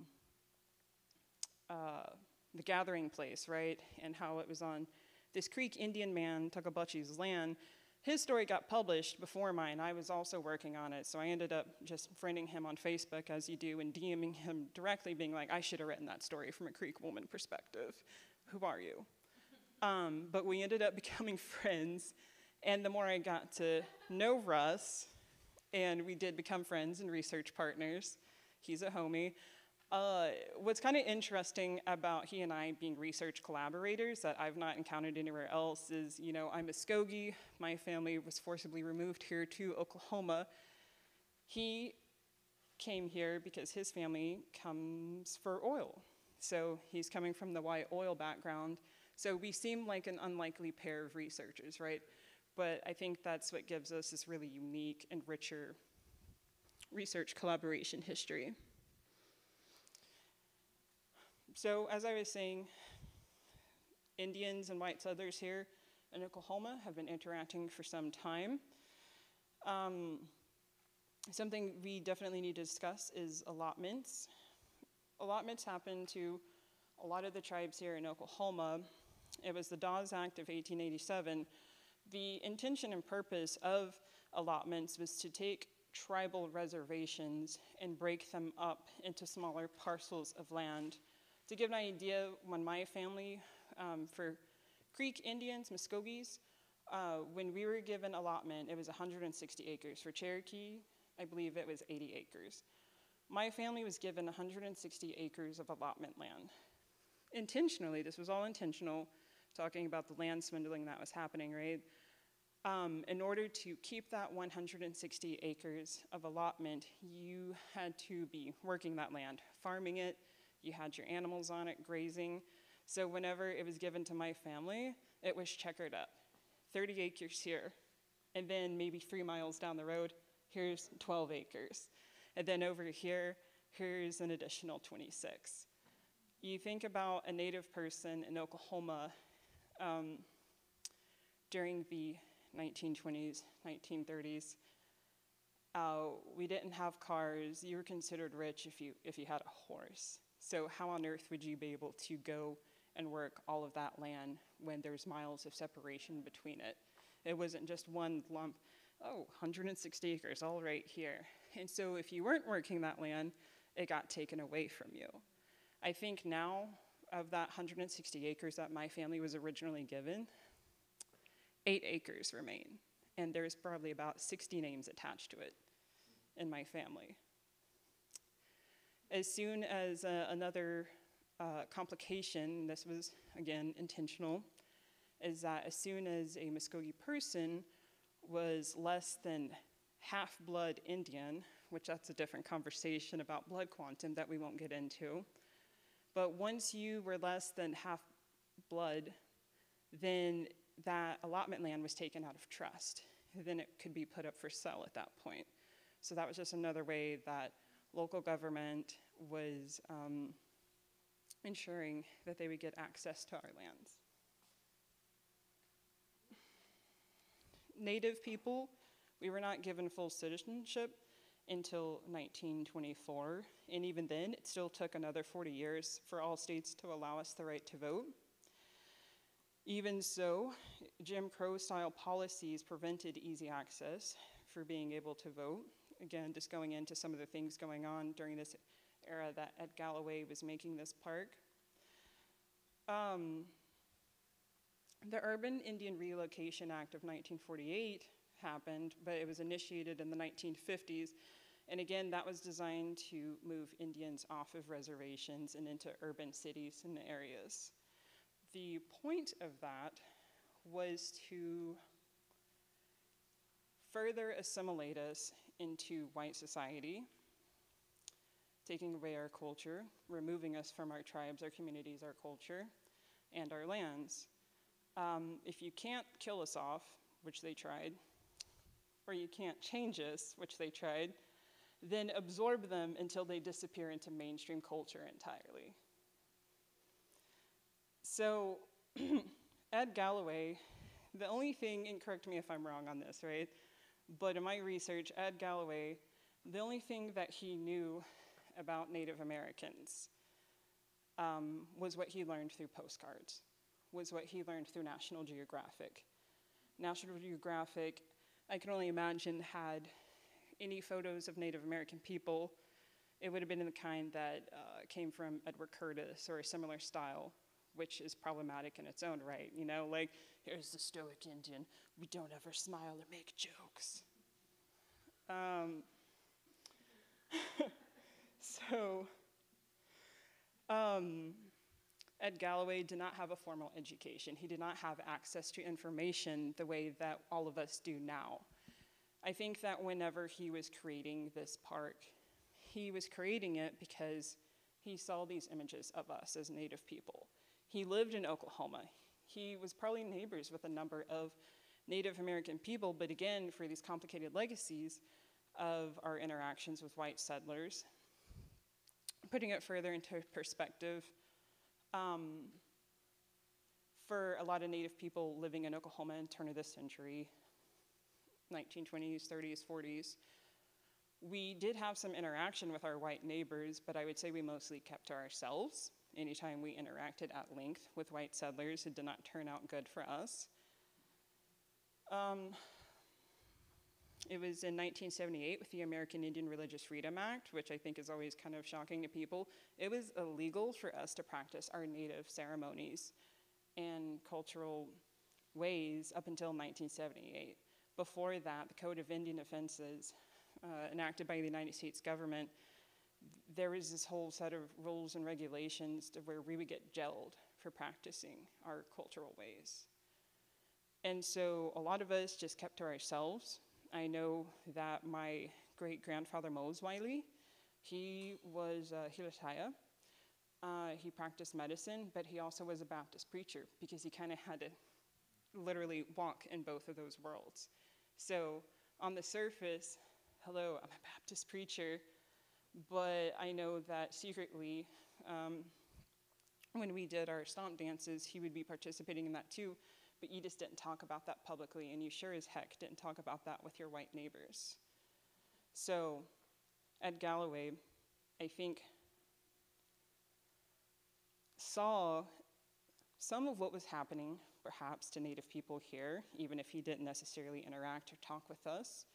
uh, the gathering place, right? And how it was on this Creek Indian man, Tuckabutchie's land. His story got published before mine. I was also working on it, so I ended up just friending him on Facebook, as you do, and DMing him directly, being like, I should have written that story from a Creek woman perspective. Who are you? Um, but we ended up becoming friends, and the more I got to know Russ, and we did become friends and research partners, he's a homie. Uh, what's kind of interesting about he and I being research collaborators that I've not encountered anywhere else is, you know, I'm a Muskogee. My family was forcibly removed here to Oklahoma. He came here because his family comes for oil. So he's coming from the white oil background. So we seem like an unlikely pair of researchers, right? But I think that's what gives us this really unique and richer research collaboration history. So, as I was saying, Indians and white settlers here in Oklahoma have been interacting for some time. Um, something we definitely need to discuss is allotments. Allotments happen to a lot of the tribes here in Oklahoma. It was the Dawes Act of 1887. The intention and purpose of allotments was to take tribal reservations and break them up into smaller parcels of land. To give an idea, when my family, um, for Creek Indians, Muskogees, uh, when we were given allotment, it was 160 acres. For Cherokee, I believe it was 80 acres. My family was given 160 acres of allotment land. Intentionally, this was all intentional, talking about the land swindling that was happening, right? Um, in order to keep that 160 acres of allotment, you had to be working that land, farming it, you had your animals on it, grazing. So whenever it was given to my family, it was checkered up 30 acres here, and then maybe three miles down the road, here's 12 acres. And then over here, here's an additional 26. You think about a native person in Oklahoma um, during the 1920s, 1930s. Uh, we didn't have cars. You were considered rich if you if you had a horse. So how on earth would you be able to go and work all of that land when there's miles of separation between it? It wasn't just one lump. Oh, 160 acres, all right here. And so if you weren't working that land, it got taken away from you. I think now of that 160 acres that my family was originally given, eight acres remain. And there's probably about 60 names attached to it in my family. As soon as uh, another uh, complication, this was again intentional, is that as soon as a Muskogee person was less than half blood Indian, which that's a different conversation about blood quantum that we won't get into. But once you were less than half blood, then that allotment land was taken out of trust. Then it could be put up for sale at that point. So that was just another way that local government was um, ensuring that they would get access to our lands. Native people, we were not given full citizenship until 1924, and even then, it still took another 40 years for all states to allow us the right to vote. Even so, Jim Crow style policies prevented easy access for being able to vote. Again, just going into some of the things going on during this era that Ed Galloway was making this park. Um, the Urban Indian Relocation Act of 1948 happened, but it was initiated in the 1950s. And again, that was designed to move Indians off of reservations and into urban cities and areas. The point of that was to further assimilate us into white society, taking away our culture, removing us from our tribes, our communities, our culture, and our lands. Um, if you can't kill us off, which they tried, or you can't change us, which they tried, then absorb them until they disappear into mainstream culture entirely. So, Ed Galloway, the only thing, and correct me if I'm wrong on this, right? But in my research, Ed Galloway, the only thing that he knew about Native Americans um, was what he learned through postcards, was what he learned through National Geographic. National Geographic, I can only imagine, had any photos of Native American people, it would have been in the kind that uh, came from Edward Curtis or a similar style, which is problematic in its own right. You know, like, here's the stoic Indian, we don't ever smile or make jokes. Um, so, um, Ed Galloway did not have a formal education. He did not have access to information the way that all of us do now. I think that whenever he was creating this park, he was creating it because he saw these images of us as Native people. He lived in Oklahoma. He was probably neighbors with a number of Native American people, but again, for these complicated legacies of our interactions with white settlers, putting it further into perspective, um, for a lot of Native people living in Oklahoma in turn of the century, 1920s, 30s, 40s, we did have some interaction with our white neighbors, but I would say we mostly kept to ourselves. Anytime we interacted at length with white settlers, it did not turn out good for us. Um, it was in 1978 with the American Indian Religious Freedom Act, which I think is always kind of shocking to people. It was illegal for us to practice our native ceremonies and cultural ways up until 1978. Before that, the Code of Indian Offenses, uh, enacted by the United States government, there was this whole set of rules and regulations to where we would get gelled for practicing our cultural ways. And so a lot of us just kept to ourselves. I know that my great grandfather Mose Wiley, he was a Hilataya. Uh, he practiced medicine, but he also was a Baptist preacher because he kind of had to literally walk in both of those worlds. So on the surface, hello, I'm a Baptist preacher, but I know that secretly, um, when we did our stomp dances, he would be participating in that too but you just didn't talk about that publicly, and you sure as heck didn't talk about that with your white neighbors. So, Ed Galloway, I think, saw some of what was happening, perhaps, to Native people here, even if he didn't necessarily interact or talk with us.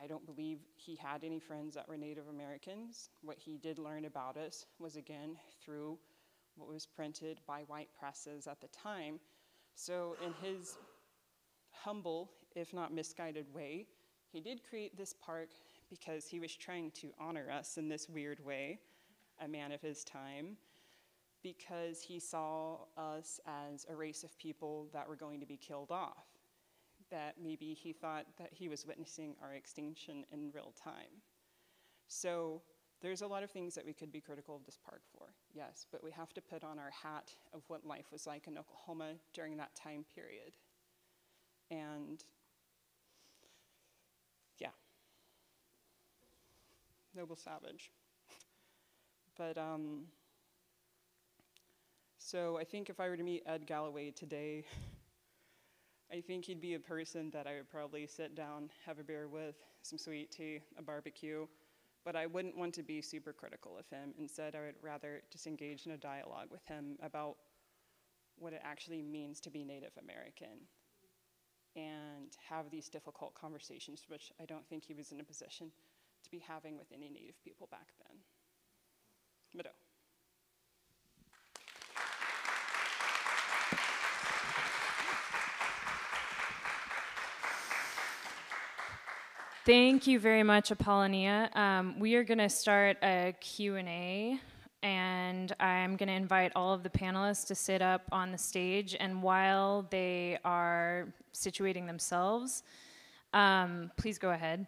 I don't believe he had any friends that were Native Americans. What he did learn about us was, again, through what was printed by white presses at the time so, in his humble, if not misguided way, he did create this park because he was trying to honor us in this weird way, a man of his time, because he saw us as a race of people that were going to be killed off. That maybe he thought that he was witnessing our extinction in real time. So there's a lot of things that we could be critical of this park for, yes, but we have to put on our hat of what life was like in Oklahoma during that time period. And yeah, noble savage. But um, so I think if I were to meet Ed Galloway today, I think he'd be a person that I would probably sit down, have a beer with, some sweet tea, a barbecue, but I wouldn't want to be super critical of him. Instead, I would rather just engage in a dialogue with him about what it actually means to be Native American and have these difficult conversations, which I don't think he was in a position to be having with any Native people back then. Mido. Thank you very much, Apollonia. Um, we are going to start a Q&A, and I'm going to invite all of the panelists to sit up on the stage. And while they are situating themselves, um, please go ahead.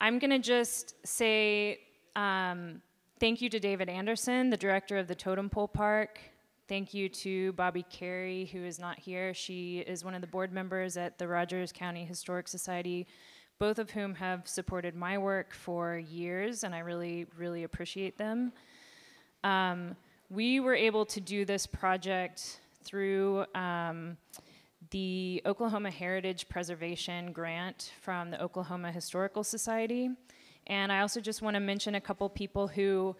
I'm going to just say um, thank you to David Anderson, the director of the Totem Pole Park. Thank you to Bobby Carey, who is not here. She is one of the board members at the Rogers County Historic Society both of whom have supported my work for years, and I really, really appreciate them. Um, we were able to do this project through um, the Oklahoma Heritage Preservation Grant from the Oklahoma Historical Society. And I also just want to mention a couple people who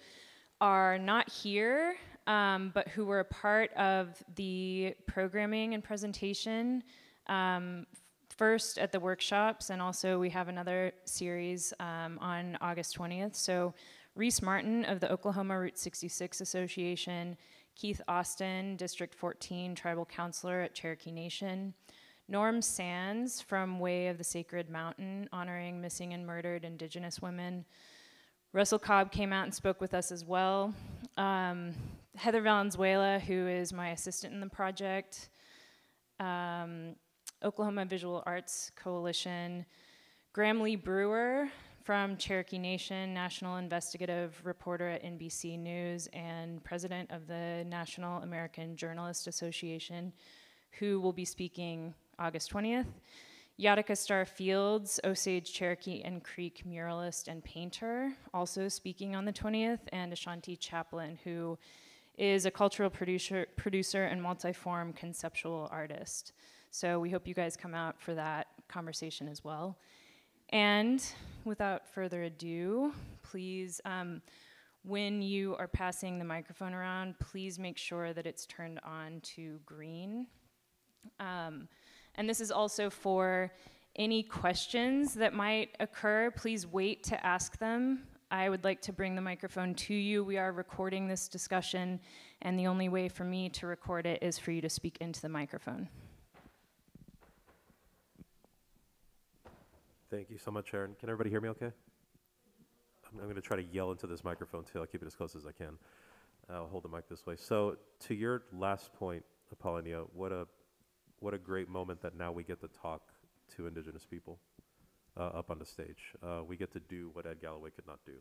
are not here, um, but who were a part of the programming and presentation um, first at the workshops, and also we have another series um, on August 20th. So, Rhys Martin of the Oklahoma Route 66 Association, Keith Austin, District 14 Tribal Councilor at Cherokee Nation, Norm Sands from Way of the Sacred Mountain, honoring missing and murdered Indigenous women. Russell Cobb came out and spoke with us as well. Um, Heather Valenzuela, who is my assistant in the project. Um, Oklahoma Visual Arts Coalition, Graham Lee Brewer from Cherokee Nation, national investigative reporter at NBC News, and president of the Native American Journalist Association, who will be speaking August 20th. Yatika Starr Fields, Osage Cherokee and Creek muralist and painter, also speaking on the 20th, and Ashanti Chaplin, who is a cultural producer, producer and multiform conceptual artist. So we hope you guys come out for that conversation as well. And without further ado, please, um, when you are passing the microphone around, please make sure that it's turned on to green. Um, and this is also for any questions that might occur, please wait to ask them. I would like to bring the microphone to you. We are recording this discussion, and the only way for me to record it is for you to speak into the microphone. Thank you so much, Erin. Can everybody hear me okay? I'm, I'm going to try to yell into this microphone too. I'll keep it as close as I can. I'll hold the mic this way. So, to your last point, Apollonia, what a what a great moment that now we get to talk to Indigenous people uh, up on the stage. Uh, we get to do what Ed Galloway could not do,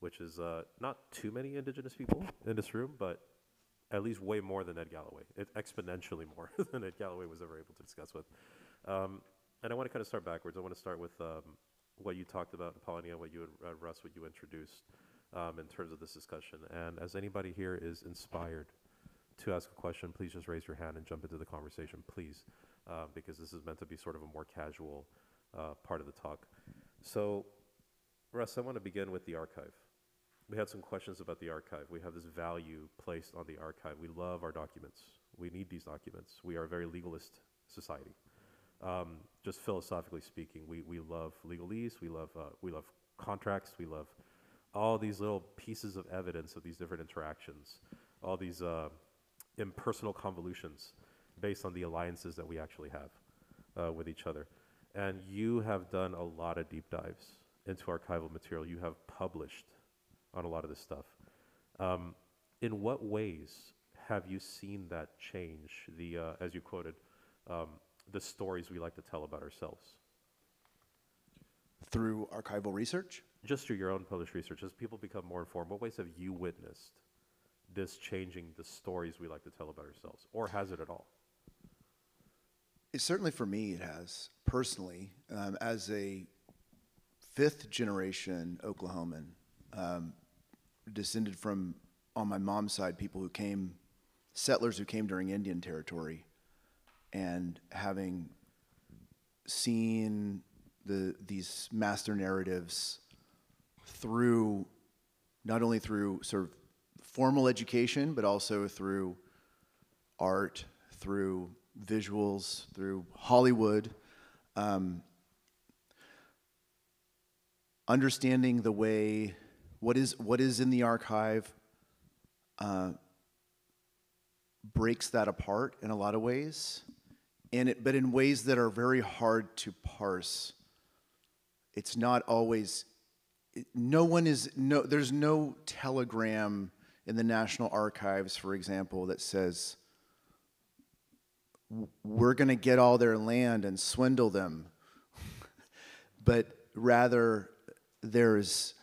which is uh, not too many Indigenous people in this room, but at least way more than Ed Galloway, it, exponentially more than Ed Galloway was ever able to discuss with. Um, and I want to kind of start backwards. I want to start with um, what you talked about, Apollonia, what you and uh, Russ, what you introduced um, in terms of this discussion. And as anybody here is inspired to ask a question, please just raise your hand and jump into the conversation, please, uh, because this is meant to be sort of a more casual uh, part of the talk. So, Russ, I want to begin with the archive. We had some questions about the archive. We have this value placed on the archive. We love our documents. We need these documents. We are a very legalist society um, just philosophically speaking, we, we love legalese, we love, uh, we love contracts, we love all these little pieces of evidence of these different interactions, all these uh, impersonal convolutions based on the alliances that we actually have uh, with each other. And you have done a lot of deep dives into archival material. You have published on a lot of this stuff. Um, in what ways have you seen that change? The, uh, as you quoted, um, the stories we like to tell about ourselves? Through archival research, Just through your own published research, as people become more informed, what ways have you witnessed this changing the stories we like to tell about ourselves? Or has it at all? It, certainly for me, it has personally, um, as a fifth generation Oklahoman, um, descended from on my mom's side people who came, settlers who came during Indian territory, and having seen the these master narratives through not only through sort of formal education, but also through art, through visuals, through Hollywood, um, understanding the way what is what is in the archive uh, breaks that apart in a lot of ways, it, but in ways that are very hard to parse. It's not always. no one is no. There's no telegram in the National Archives, for example, that says we're going to get all their land and swindle them. but rather, there's,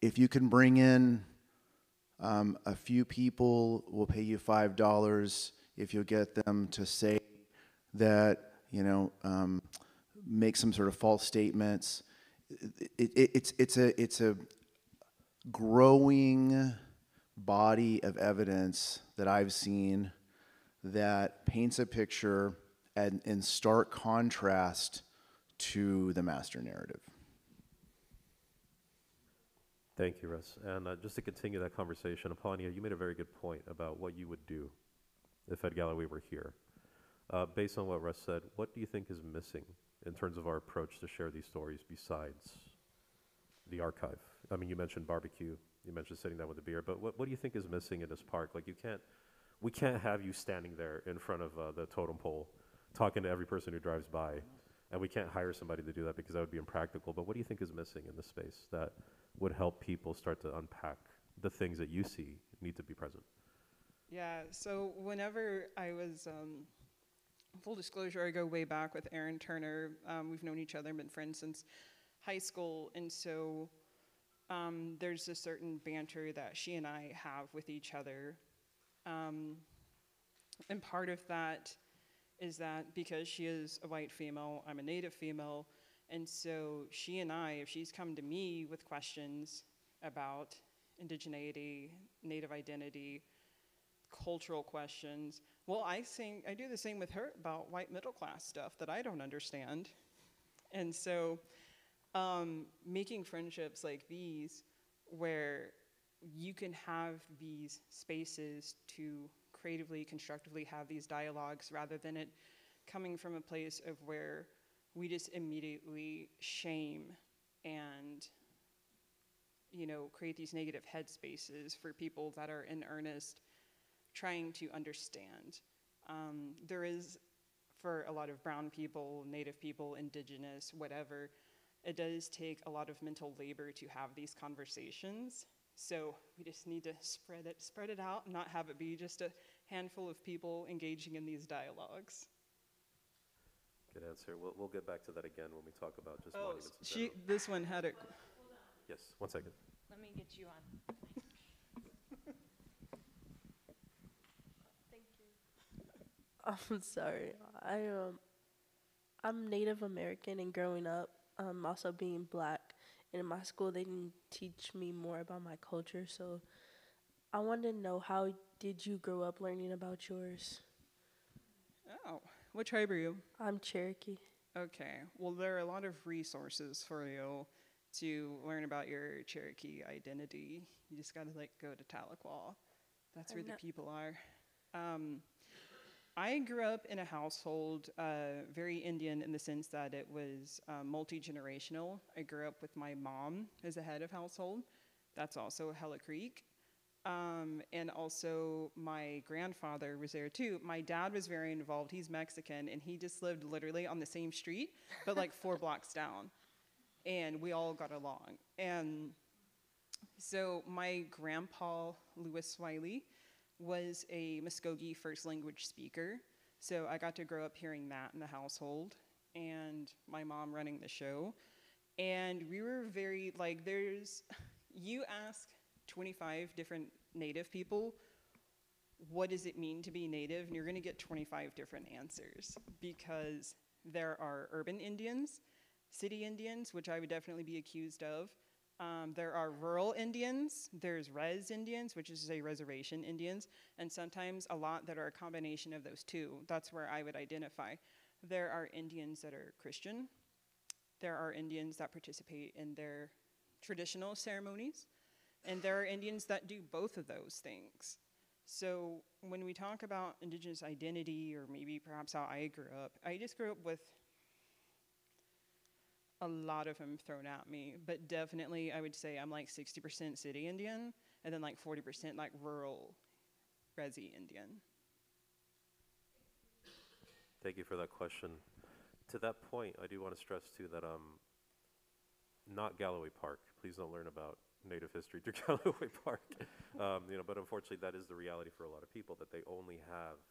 if you can bring in um, a few people, we'll pay you $5 if you'll get them to say that, you know, um, make some sort of false statements. It, it, it's, it's, a, it's a growing body of evidence that I've seen that paints a picture and in stark contrast to the master narrative. Thank you, Russ. And uh, just to continue that conversation, Apollonia, you made a very good point about what you would do if Ed Galloway were here. Uh, based on what Russ said, what do you think is missing in terms of our approach to share these stories besides the archive? I mean, you mentioned barbecue, you mentioned sitting down with a beer, but what, what do you think is missing in this park? Like, you can't, we can't have you standing there in front of uh, the totem pole talking to every person who drives by, and we can't hire somebody to do that because that would be impractical. But what do you think is missing in the space that would help people start to unpack the things that you see need to be present? Yeah, so whenever I was, um, full disclosure, I go way back with Erin Turner. Um, we've known each other, and been friends since high school, and so um, there's a certain banter that she and I have with each other. Um, and part of that is that because she is a white female, I'm a native female, and so she and I, if she's come to me with questions about indigeneity, native identity, cultural questions. Well, I sing, I do the same with her about white middle class stuff that I don't understand. And so, um, making friendships like these, where you can have these spaces to creatively, constructively have these dialogues rather than it coming from a place of where we just immediately shame and you know create these negative headspaces for people that are in earnest trying to understand. Um, there is, for a lot of brown people, native people, indigenous, whatever, it does take a lot of mental labor to have these conversations. So we just need to spread it, spread it out, and not have it be just a handful of people engaging in these dialogues. Good answer. We'll, we'll get back to that again when we talk about just Oh, monuments. she, this one had it. Yes, one second. Let me get you on. I'm sorry. I um I'm Native American and growing up, um also being black and in my school they didn't teach me more about my culture, so I wanted to know how did you grow up learning about yours? Oh, what tribe are you? I'm Cherokee. Okay. Well, there are a lot of resources for you to learn about your Cherokee identity. You just got to like go to Tahlequah. That's where I'm the people are. Um, I grew up in a household uh, very Indian in the sense that it was uh, multi generational. I grew up with my mom as the head of household. That's also Hella Creek. Um, and also, my grandfather was there too. My dad was very involved. He's Mexican, and he just lived literally on the same street, but like four blocks down. And we all got along. And so, my grandpa, Louis Wiley, was a Muskogee first language speaker. So I got to grow up hearing that in the household and my mom running the show. And we were very, like, there's, you ask 25 different native people, what does it mean to be native? And you're going to get 25 different answers because there are urban Indians, city Indians, which I would definitely be accused of. Um, there are rural Indians, there's res Indians, which is a reservation Indians, and sometimes a lot that are a combination of those two. That's where I would identify. There are Indians that are Christian, there are Indians that participate in their traditional ceremonies, and there are Indians that do both of those things. So when we talk about indigenous identity, or maybe perhaps how I grew up, I just grew up with a lot of them thrown at me, but definitely I would say I'm like 60% city Indian, and then like 40% like rural resi Indian. Thank you for that question. To that point, I do want to stress too that um, not Galloway Park. Please don't learn about Native history through Galloway Park. Um, you know, but unfortunately, that is the reality for a lot of people that they only have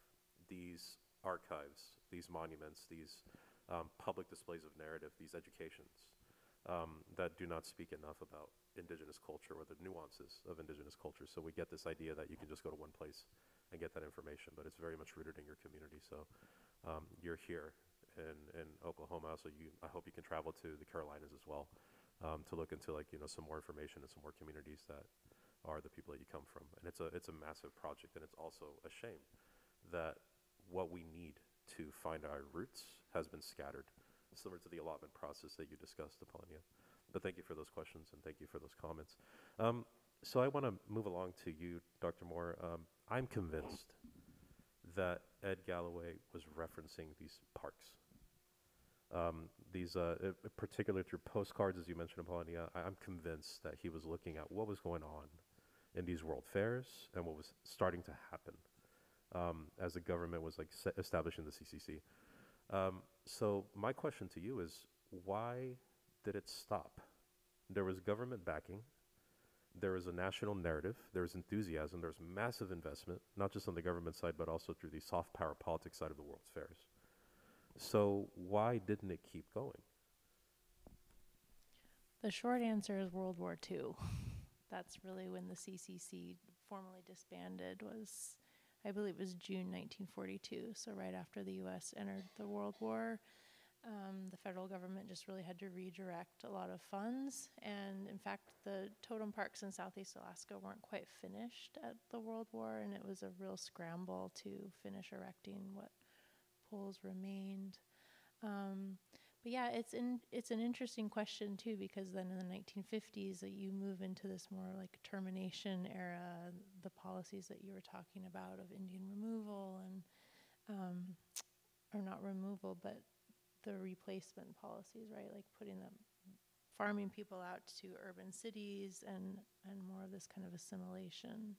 these archives, these monuments, these um, public displays of narrative, these educations um, that do not speak enough about indigenous culture or the nuances of indigenous culture. So we get this idea that you can just go to one place and get that information, but it's very much rooted in your community. So um, you're here in, in Oklahoma, so you, I hope you can travel to the Carolinas as well um, to look into like you know some more information and some more communities that are the people that you come from. And it's a it's a massive project, and it's also a shame that what we need to find our roots has been scattered, similar to the allotment process that you discussed, Apollonia. But thank you for those questions and thank you for those comments. Um, so I want to move along to you, Dr. Moore. Um, I'm convinced that Ed Galloway was referencing these parks. Um, these, uh, uh, particularly through postcards, as you mentioned, Apollonia, I'm convinced that he was looking at what was going on in these world fairs and what was starting to happen um, as the government was like establishing the CCC. Um, so my question to you is, why did it stop? There was government backing. There was a national narrative. There was enthusiasm. There was massive investment, not just on the government side, but also through the soft power politics side of the World's Fairs. So why didn't it keep going? The short answer is World War II. That's really when the CCC formally disbanded. Was I believe it was June 1942. So right after the U.S. entered the World War, um, the federal government just really had to redirect a lot of funds. And in fact, the totem parks in Southeast Alaska weren't quite finished at the World War, and it was a real scramble to finish erecting what poles remained. Um, but yeah, it's in, it's an interesting question too because then in the 1950s that you move into this more like termination era, the policies that you were talking about of Indian removal and um, or not removal, but the replacement policies, right? Like putting them farming people out to urban cities and and more of this kind of assimilation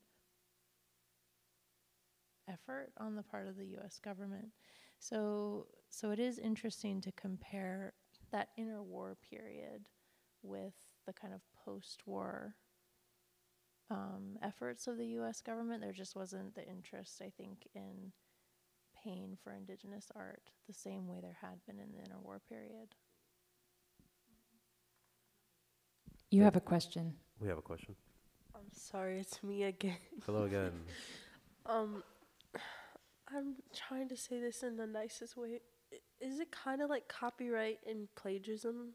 effort on the part of the US government. So, so it is interesting to compare that interwar period with the kind of post-war um, efforts of the U.S. government. There just wasn't the interest, I think, in paying for indigenous art the same way there had been in the interwar period. You have a question. We have a question. I'm sorry, it's me again. Hello again. Um, I'm trying to say this in the nicest way. Is it kind of like copyright and plagiarism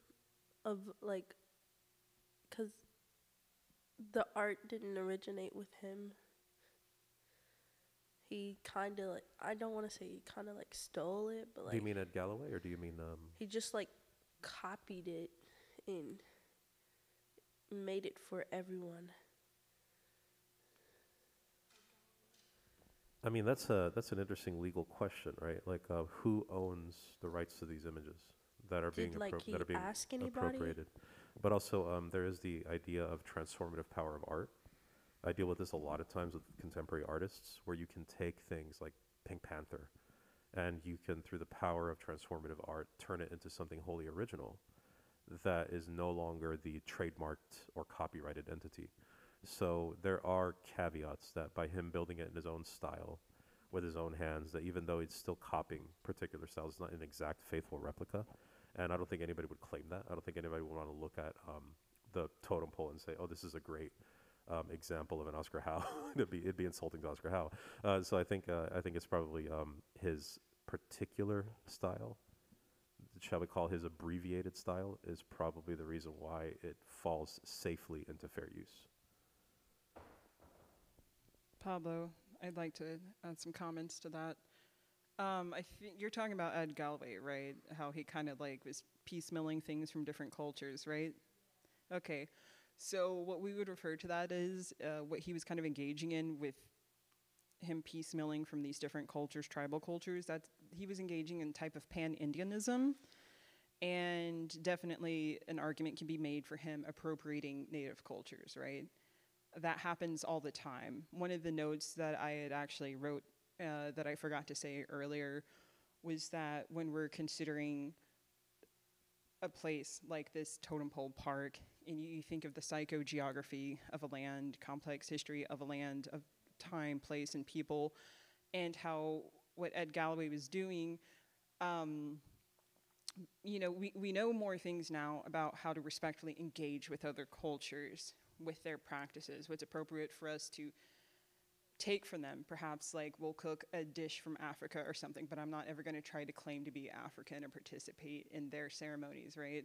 of like, because the art didn't originate with him? He kind of like, I don't want to say he kind of like stole it, but like, do you mean Ed Galloway or do you mean um, he just like copied it and made it for everyone. I mean, that's a that's an interesting legal question, right? Like, uh, who owns the rights to these images that are being Did like appro- he that are being ask anybody? appropriated? But also, um, there is the idea of transformative power of art. I deal with this a lot of times with contemporary artists, where you can take things like Pink Panther, and you can, through the power of transformative art, turn it into something wholly original that is no longer the trademarked or copyrighted entity. So there are caveats that by him building it in his own style, with his own hands. That even though he's still copying particular styles, it's not an exact faithful replica. And I don't think anybody would claim that. I don't think anybody would want to look at um, the totem pole and say, "Oh, this is a great um, example of an Oscar Howe." it'd be it'd be insulting to Oscar Howe. Uh, so I think uh, I think it's probably um, his particular style. Shall we call his abbreviated style is probably the reason why it falls safely into fair use. Pablo, I'd like to add some comments to that. Um, I think you're talking about Ed Galloway, right? How he kind of like was piecemealing things from different cultures, right? Okay, so what we would refer to that is uh, what he was kind of engaging in with him piecemealing from these different cultures, tribal cultures. That he was engaging in type of pan-Indianism, and definitely an argument can be made for him appropriating native cultures, right? That happens all the time. One of the notes that I had actually wrote uh, that I forgot to say earlier was that when we're considering a place like this totem pole park, and you think of the psychogeography of a land, complex history of a land, of time, place, and people, and how what Ed Galloway was doing, um, you know, we, we know more things now about how to respectfully engage with other cultures, with their practices, what's appropriate for us to take from them. Perhaps like we'll cook a dish from Africa or something, but I'm not ever going to try to claim to be African or participate in their ceremonies, right?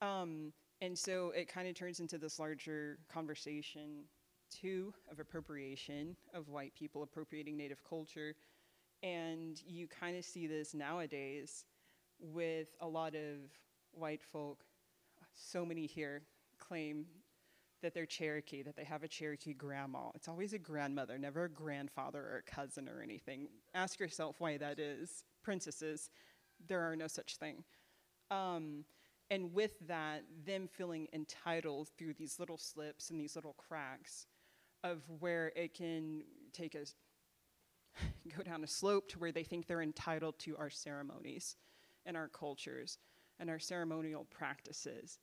Um, and so it kind of turns into this larger conversation, too, of appropriation, of white people appropriating native culture. And you kind of see this nowadays with a lot of white folk. So many here claim that they're Cherokee, that they have a Cherokee grandma. It's always a grandmother, never a grandfather or a cousin or anything. Ask yourself why that is. Princesses, there are no such thing. Um, and with that, them feeling entitled through these little slips and these little cracks of where it can take us go down a slope to where they think they're entitled to our ceremonies and our cultures and our ceremonial practices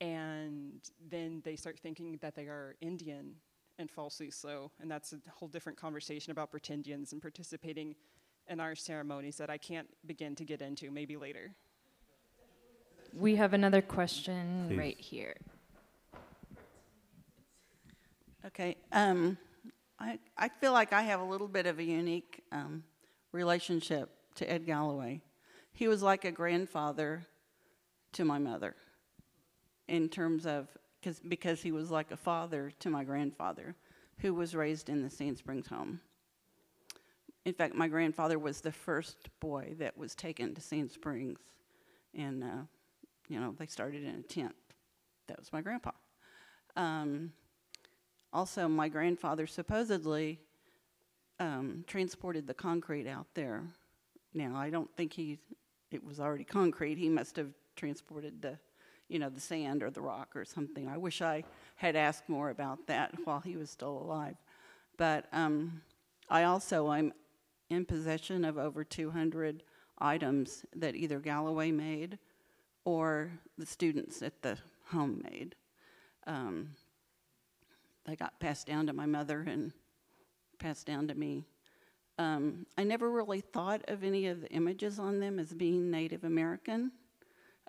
and then they start thinking that they are Indian and falsely so. And that's a whole different conversation about pretendians and participating in our ceremonies that I can't begin to get into, maybe later. We have another question Please. right here. Okay, um, I, I feel like I have a little bit of a unique, um, relationship to Ed Galloway. He was like a grandfather to my mother in terms of, cause, because he was like a father to my grandfather, who was raised in the Sand Springs home. In fact, my grandfather was the first boy that was taken to Sand Springs, and, uh, you know, they started in a tent. That was my grandpa. Um, also, my grandfather supposedly um, transported the concrete out there. Now, I don't think he, it was already concrete. He must have transported the, you know, the sand or the rock or something. I wish I had asked more about that while he was still alive. But um, I also am in possession of over 200 items that either Galloway made or the students at the home made. Um, they got passed down to my mother and passed down to me. Um, I never really thought of any of the images on them as being Native American.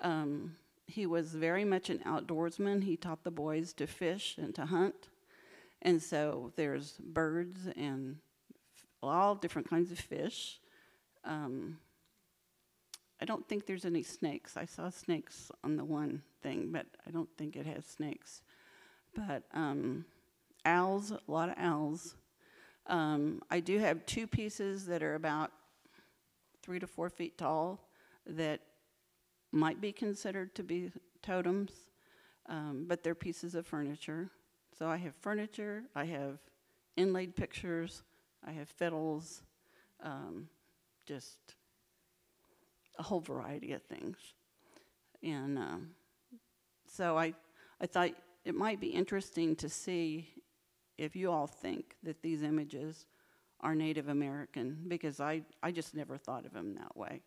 Um, he was very much an outdoorsman. He taught the boys to fish and to hunt. And so there's birds and all different kinds of fish. Um, I don't think there's any snakes. I saw snakes on the one thing, but I don't think it has snakes. But um, owls, a lot of owls. Um, I do have two pieces that are about three to four feet tall that might be considered to be totems, um, but they're pieces of furniture. So I have furniture, I have inlaid pictures, I have fiddles, um, just a whole variety of things. And um, so I, I thought it might be interesting to see if you all think that these images are Native American, because I, I just never thought of them that way.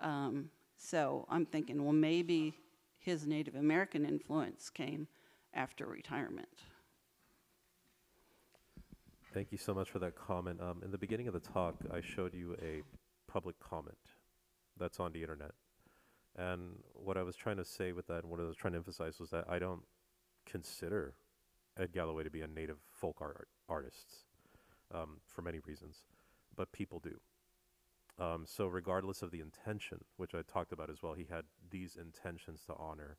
Um, so I'm thinking, well, maybe his Native American influence came after retirement. Thank you so much for that comment. Um, in the beginning of the talk, I showed you a public comment that's on the internet. And what I was trying to say with that, and what I was trying to emphasize was that I don't consider Ed Galloway to be a native folk art artist um, for many reasons, but people do. Um, so, regardless of the intention, which I talked about as well, he had these intentions to honor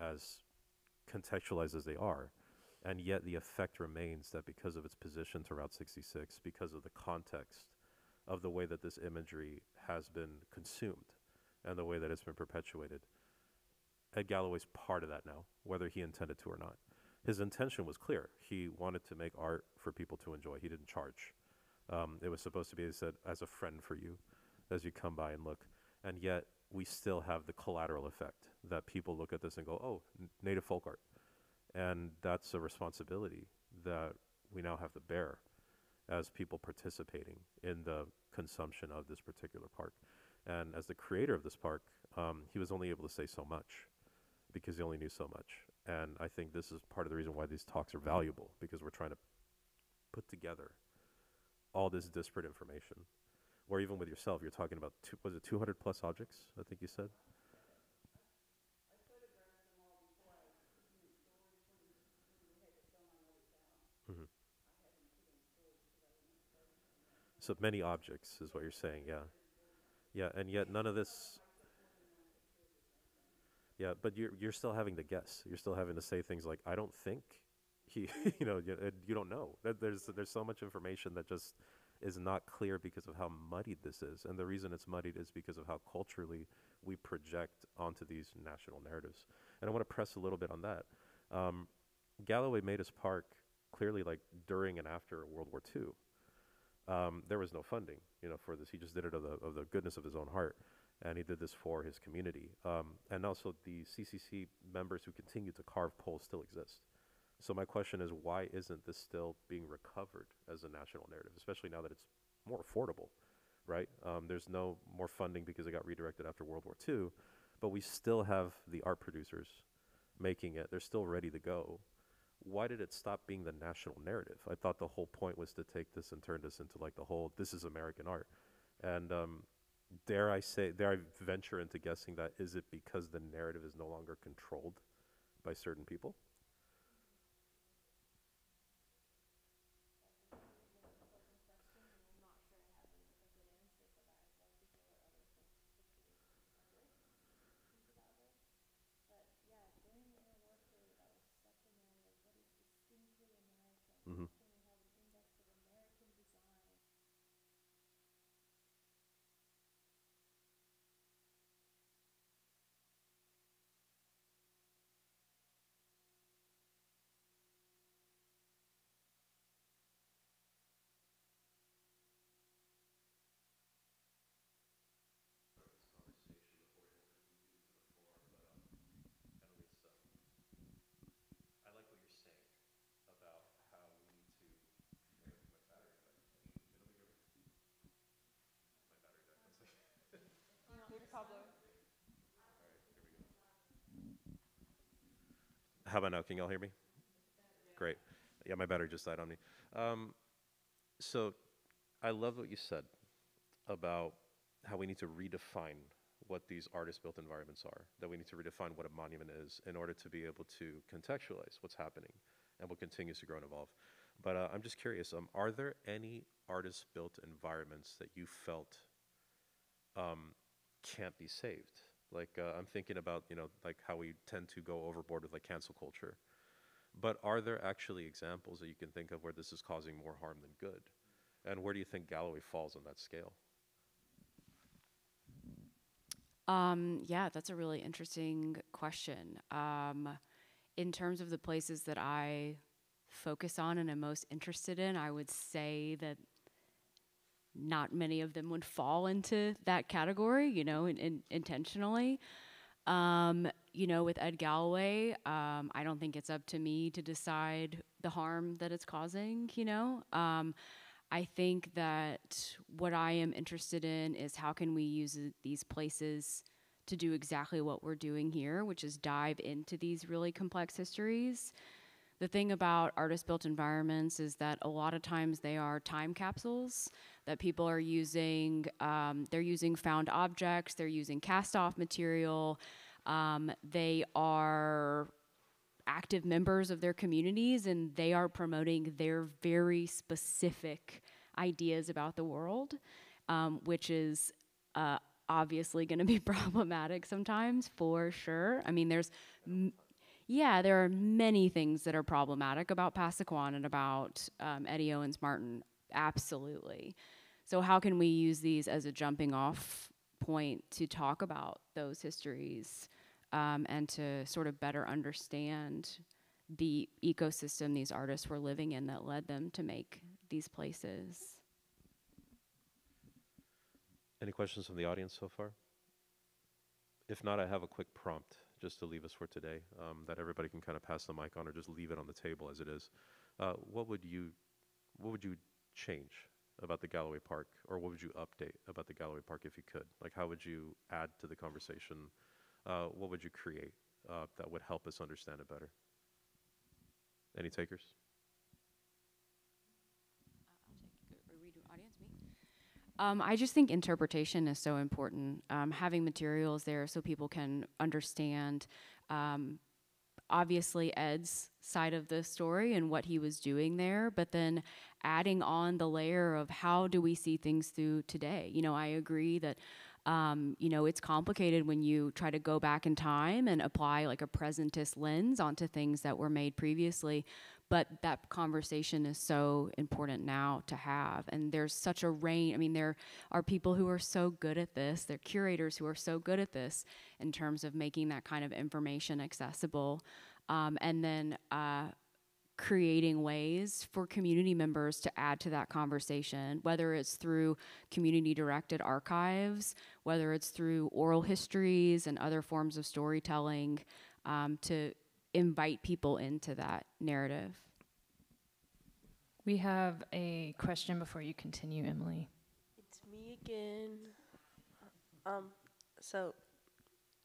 as contextualized as they are. And yet, the effect remains that because of its position to Route 66, because of the context of the way that this imagery has been consumed and the way that it's been perpetuated, Ed Galloway's part of that now, whether he intended to or not. His intention was clear. He wanted to make art for people to enjoy. He didn't charge. Um, it was supposed to be, said, as a friend for you as you come by and look. And yet, we still have the collateral effect that people look at this and go, oh, native folk art. And that's a responsibility that we now have to bear as people participating in the consumption of this particular park. And as the creator of this park, um, he was only able to say so much because he only knew so much. And I think this is part of the reason why these talks are valuable because we're trying to put together all this disparate information. Or even with yourself, you're talking about two, was it 200 plus objects? I think you said. Mhm. So many objects is what you're saying, yeah. Yeah, and yet none of this. Yeah, but you're you're still having to guess. You're still having to say things like, "I don't think he," you know, you, you don't know. That There's there's so much information that just is not clear because of how muddied this is, and the reason it's muddied is because of how culturally we project onto these national narratives. And I want to press a little bit on that. Um, Galloway made his park clearly like during and after World War II. Um, there was no funding, you know, for this. He just did it of the, of the goodness of his own heart, and he did this for his community. Um, and also, the CCC members who continue to carve poles still exist. So my question is, why isn't this still being recovered as a national narrative, especially now that it's more affordable, right? Um, there's no more funding because it got redirected after World War II, but we still have the art producers making it. They're still ready to go. Why did it stop being the national narrative? I thought the whole point was to take this and turn this into like the whole this is American art. And um, dare I say, dare I venture into guessing that is it because the narrative is no longer controlled by certain people? Mhm. I like what you're saying about how we need to. My battery died. It'll be good. My battery died. One second. How about now? Can y'all hear me? Great. Yeah, my battery just died on me. Um, so, I love what you said about how we need to redefine what these artist-built environments are. That we need to redefine what a monument is in order to be able to contextualize what's happening and what continues to grow and evolve. But uh, I'm just curious. Um, are there any artist-built environments that you felt um, can't be saved? Like uh, I'm thinking about you know like how we tend to go overboard with like cancel culture. But are there actually examples that you can think of where this is causing more harm than good? And where do you think Galloway falls on that scale? Um, yeah, that's a really interesting question. Um, in terms of the places that I focus on and am most interested in, I would say that not many of them would fall into that category, you know, in, in, intentionally. Um, you know, with Ed Galloway, um, I don't think it's up to me to decide the harm that it's causing, you know. Um, I think that what I am interested in is how can we use these places to do exactly what we're doing here, which is dive into these really complex histories. The thing about artist built environments is that a lot of times they are time capsules that people are using. Um, they're using found objects, they're using cast off material, um, they are active members of their communities and they are promoting their very specific ideas about the world, um, which is uh, obviously going to be problematic sometimes for sure. I mean, there's, yeah, there are many things that are problematic about Pasaquan and about um, Eddie Owens Martin, absolutely. So, how can we use these as a jumping off point to talk about those histories um, and to sort of better understand the ecosystem these artists were living in that led them to make these places? Any questions from the audience so far? If not, I have a quick prompt just to leave us for today um, that everybody can kind of pass the mic on or just leave it on the table as it is. Uh, what would you, what would you change about the Galloway Park, or what would you update about the Galloway Park if you could? Like, how would you add to the conversation? Uh, what would you create uh, that would help us understand it better? Any takers? Um, I just think interpretation is so important. Um, having materials there so people can understand, um, obviously, Ed's side of the story and what he was doing there, but then adding on the layer of how do we see things through today. You know, I agree that. Um, you know, it's complicated when you try to go back in time and apply like a presentist lens onto things that were made previously but that conversation is so important now to have. And there's such a range i mean there are people who are so good at this they're curators who are so good at this in terms of making that kind of information accessible um, and then uh, creating ways for community members to add to that conversation, whether it's through community directed archives, whether it's through oral histories and other forms of storytelling, um, to invite people into that narrative. We have a question before you continue, Emily. It's me again. Um, so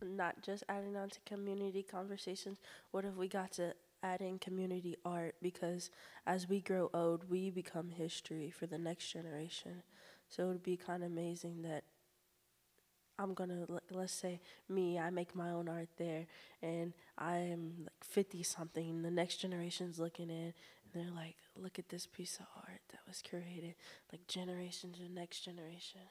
not just adding on to community conversations. What if we got to add in community art? Because as we grow old, we become history for the next generation. So it would be kind of amazing that I'm gonna let's say me, I make my own art there, and I am like 50 something. The next generation's looking in, and they're like, "Look at this piece of art that was created, like generation to next generation."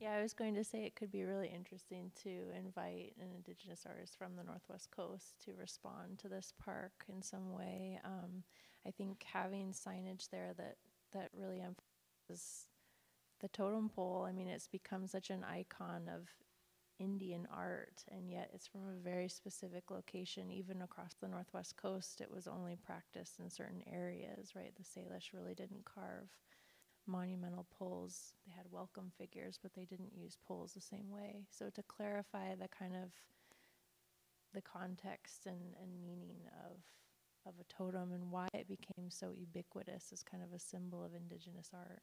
Yeah, I was going to say it could be really interesting to invite an Indigenous artist from the Northwest Coast to respond to this park in some way. Um, I think having signage there that that really emphasizes the totem pole. I mean, it's become such an icon of Indian art, and yet it's from a very specific location. Even across the Northwest Coast, it was only practiced in certain areas, right? The Salish really didn't carve monumental poles. They had welcome figures, but they didn't use poles the same way. So to clarify the kind of the context and, and meaning of of a totem and why it became so ubiquitous as kind of a symbol of indigenous art.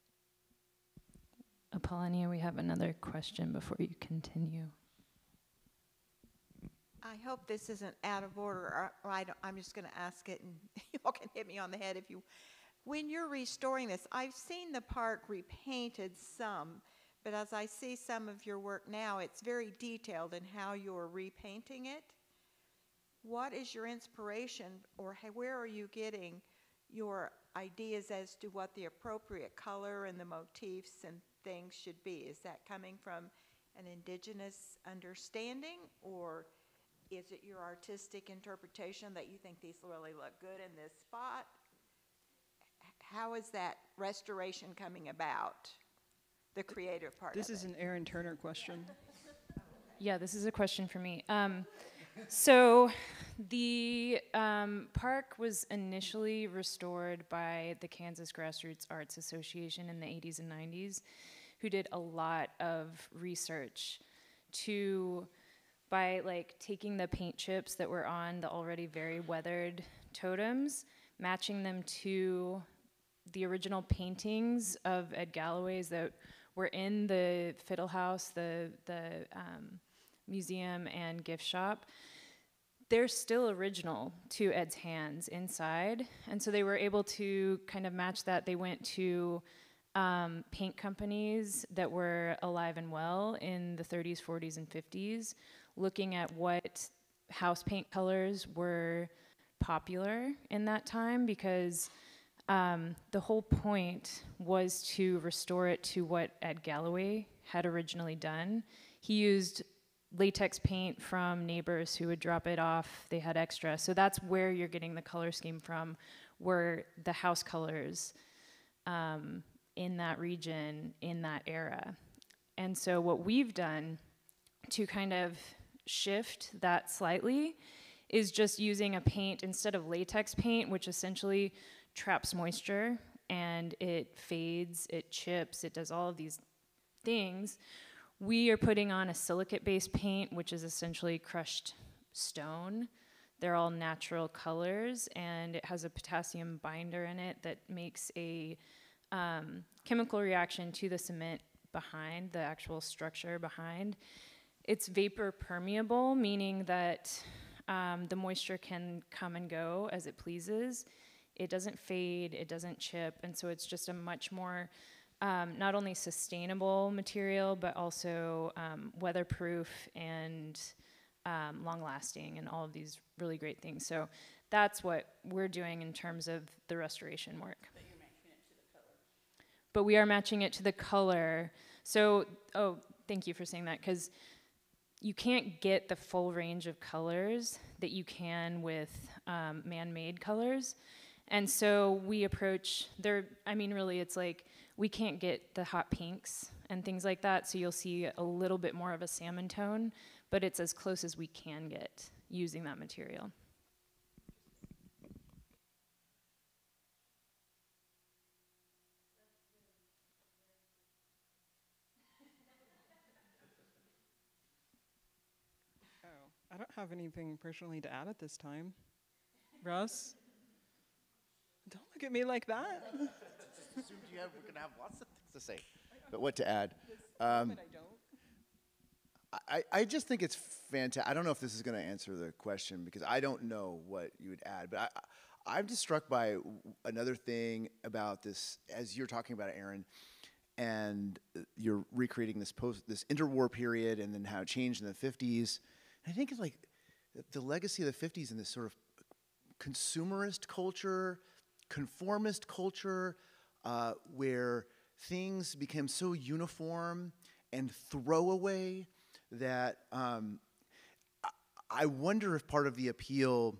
Apollonia, we have another question before you continue. I hope this isn't out of order, or, or I don't, I'm just going to ask it, and you all can hit me on the head if you. When you're restoring this, I've seen the park repainted some, but as I see some of your work now, it's very detailed in how you're repainting it. What is your inspiration, or where are you getting your ideas as to what the appropriate color and the motifs and things should be? Is that coming from an indigenous understanding, or is it your artistic interpretation that you think these really look good in this spot? How is that restoration coming about? The creative part This of is it. an Erin Turner question. Yeah, this is a question for me. Um, so, the um, park was initially restored by the Kansas Grassroots Arts Association in the 80s and 90s, who did a lot of research to, by like taking the paint chips that were on the already very weathered totems, matching them to the original paintings of Ed Galloway's that were in the Fiddle House, the the um, museum and gift shop, they're still original to Ed's hands inside. And so they were able to kind of match that. They went to um, paint companies that were alive and well in the 30s, 40s, and 50s, looking at what house paint colors were popular in that time because um, the whole point was to restore it to what Ed Galloway had originally done. He used latex paint from neighbors who would drop it off. They had extra. So that's where you're getting the color scheme from, were the house colors um, in that region, in that era. And so what we've done to kind of shift that slightly is just using a paint instead of latex paint, which essentially traps moisture and it fades, it chips, it does all of these things. We are putting on a silicate based paint, which is essentially crushed stone. They're all natural colors, and it has a potassium binder in it that makes a um, chemical reaction to the cement behind, the actual structure behind. It's vapor permeable, meaning that um, the moisture can come and go as it pleases. It doesn't fade, it doesn't chip, and so it's just a much more um, not only sustainable material, but also um, weatherproof and um, long lasting, and all of these really great things. So that's what we're doing in terms of the restoration work. But we are matching it to the color. So, oh, thank you for saying that, because you can't get the full range of colors that you can with um, man made colors. And so we approach there, I mean, really, it's like we can't get the hot pinks and things like that, so you'll see a little bit more of a salmon tone, but it's as close as we can get using that material. Oh, I don't have anything personally to add at this time. Russ? Don't look at me like that. assumed you have, we're gonna have lots of things to say. But what to add? Um, I, I just think it's fantastic. I don't know if this is going to answer the question because I don't know what you would add, but I, I'm just struck by another thing about this as you're talking about it, Erin, and you're recreating this post, this interwar period, and then how it changed in the 50s. And I think it's like the legacy of the 50s in this sort of consumerist culture, conformist culture, uh, where things became so uniform and throwaway that um, I wonder if part of the appeal,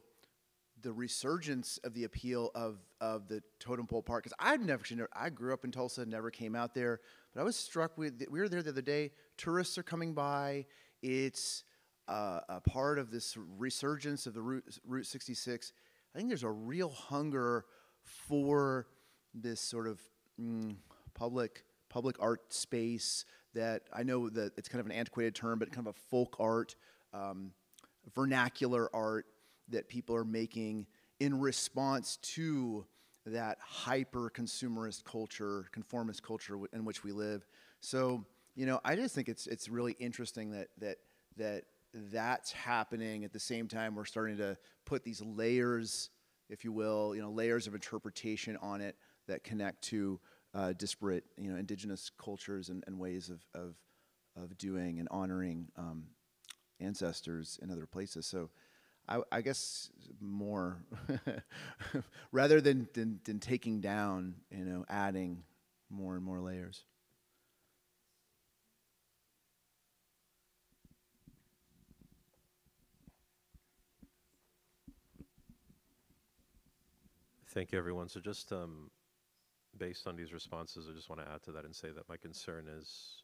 the resurgence of the appeal of, of the Totem Pole Park, because I've never, I grew up in Tulsa, never came out there, but I was struck with, we were there the other day, tourists are coming by, it's uh, a part of this resurgence of the Route, Route 66. I think there's a real hunger for this sort of mm, public public art space that I know that it's kind of an antiquated term, but kind of a folk art, um, vernacular art that people are making in response to that hyper consumerist culture, conformist culture in which we live. So, you know, I just think it's it's really interesting that that that that's happening at the same time we're starting to put these layers, if you will, you know, layers of interpretation on it that connect to uh, disparate, you know, indigenous cultures and, and ways of, of, of doing and honoring um, ancestors in other places. So I, I guess more, rather than, than, than taking down, you know, adding more and more layers. Thank you, everyone. So just um, based on these responses, I just want to add to that and say that my concern is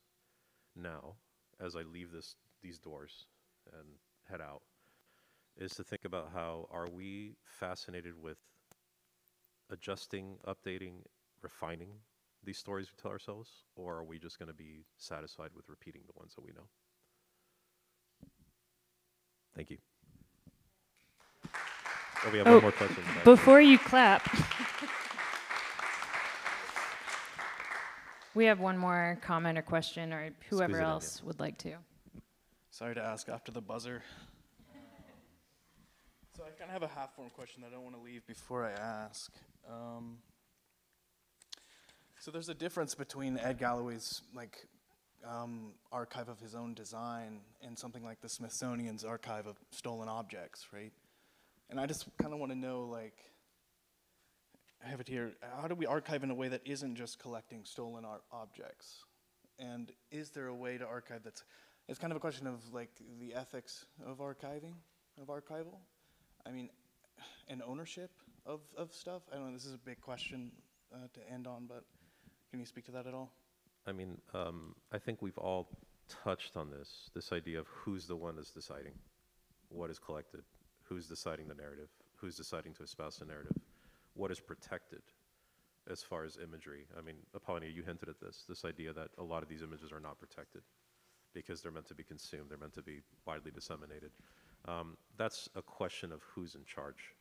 now, as I leave this these doors and head out, is to think about how are we fascinated with adjusting, updating, refining these stories we tell ourselves, or are we just going to be satisfied with repeating the ones that we know? Thank you. Oh, we have Oh, one more question. Before you clap, we have one more comment or question, or whoever Squeeze it in, yeah. else would like to. Sorry to ask after the buzzer. so I kind of have a half-formed question that I don't want to leave before I ask. Um, so there's a difference between Ed Galloway's like um, archive of his own design and something like the Smithsonian's archive of stolen objects, right? And I just kind of want to know, like, I have it here. How do we archive in a way that isn't just collecting stolen art objects? And is there a way to archive that's it's kind of a question of like the ethics of archiving, of archival. I mean, and ownership of, of stuff. I don't know. This is a big question uh, to end on, but can you speak to that at all? I mean, um, I think we've all touched on this this idea of who's the one that's deciding what is collected, who's deciding the narrative, who's deciding to espouse the narrative, what is protected as far as imagery. I mean, Apollonia, you hinted at this this idea that a lot of these images are not protected because they're meant to be consumed, they're meant to be widely disseminated. Um, that's a question of who's in charge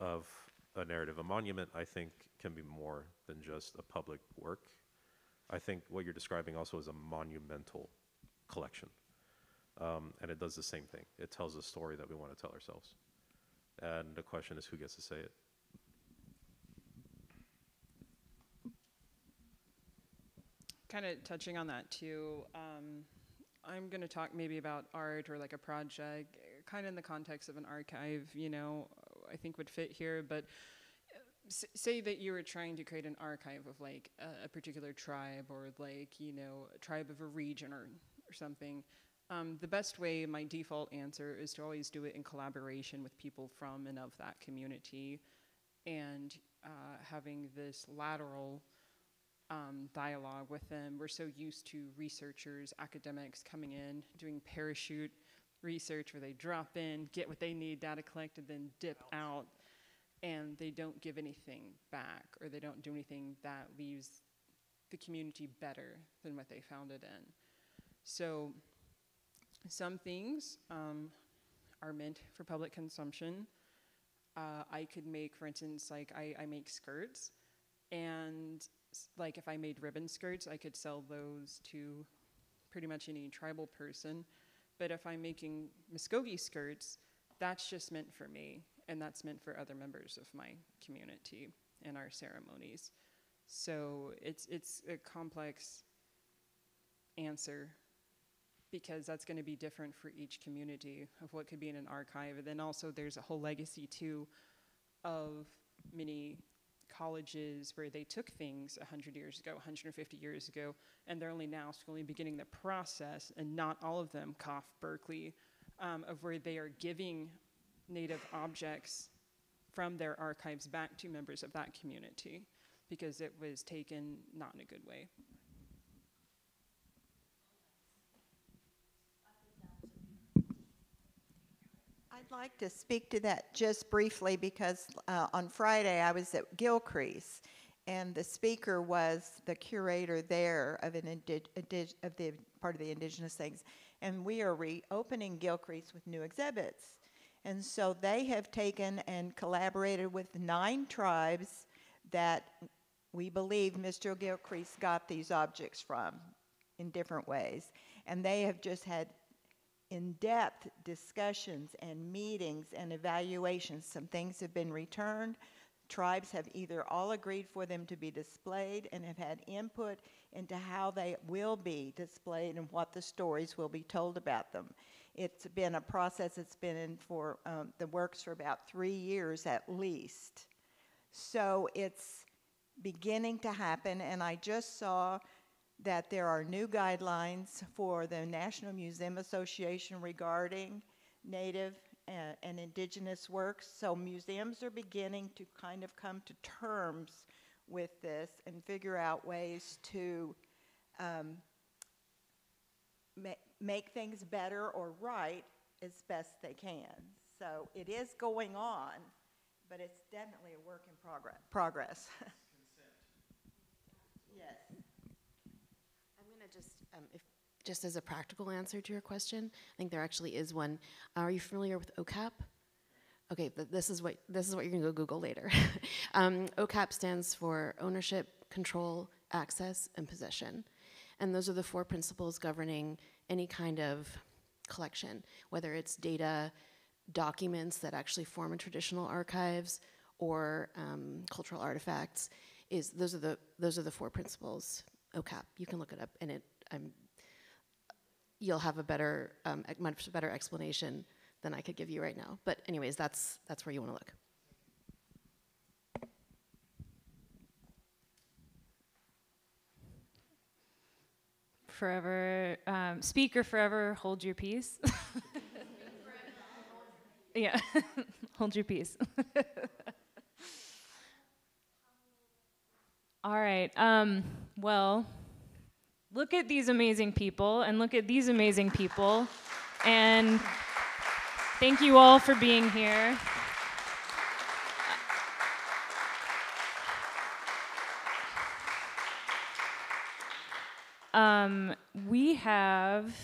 of a narrative. A monument, I think, can be more than just a public work. I think what you're describing also is a monumental collection. Um, and it does the same thing. It tells a story that we want to tell ourselves. And the question is who gets to say it? Kind of touching on that too. Um, I'm going to talk maybe about art or like a project, kind of in the context of an archive, you know, I think would fit here. But s- say that you were trying to create an archive of like a, a particular tribe or like, you know, a tribe of a region or, or something. Um, the best way, my default answer, is to always do it in collaboration with people from and of that community and uh, having this lateral um, dialogue with them. We're so used to researchers, academics coming in, doing parachute research where they drop in, get what they need, data collected, then dip out, and they don't give anything back or they don't do anything that leaves the community better than what they found it in. So, some things um, are meant for public consumption. Uh, I could make, for instance, like I, I make skirts, and like if I made ribbon skirts, I could sell those to pretty much any tribal person. But if I'm making Muskogee skirts, that's just meant for me, and that's meant for other members of my community in our ceremonies. So it's it's a complex answer because that's going to be different for each community of what could be in an archive. And then also there's a whole legacy too of many colleges where they took things 100 years ago, 150 years ago, and they're only now slowly beginning the process, and not all of them, cough Berkeley, um, of where they are giving native objects from their archives back to members of that community because it was taken not in a good way. I'd like to speak to that just briefly because uh, on Friday I was at Gilcrease and the speaker was the curator there of an of the part of the indigenous things and we are reopening Gilcrease with new exhibits and so they have taken and collaborated with nine tribes that we believe Mr. Gilcrease got these objects from in different ways and they have just had in-depth discussions and meetings and evaluations. Some things have been returned. Tribes have either all agreed for them to be displayed and have had input into how they will be displayed and what the stories will be told about them. It's been a process that's been in for um, the works for about three years at least. So it's beginning to happen, and I just saw that there are new guidelines for the National Museum Association regarding Native and, and Indigenous works. So museums are beginning to kind of come to terms with this and figure out ways to um, ma- make things better or right as best they can. So it is going on, but it's definitely a work in progress. progress. yes. I'm going to just, um, if, just as a practical answer to your question, I think there actually is one. Are you familiar with OCAP? Okay, th- this is what this is what you're to go Google later. um, OCAP stands for ownership, control, access, and possession, and those are the four principles governing any kind of collection, whether it's data, documents that actually form in traditional archives, or um, cultural artifacts. Is those are the those are the four principles. OCAP. You can look it up, and it I'm you'll have a better, um, much better explanation than I could give you right now. But anyways, that's that's where you want to look. Forever, um, speak or forever hold your peace. yeah, hold your peace. All right. Um, well, look at these amazing people and look at these amazing people. And thank you all for being here. Um, we have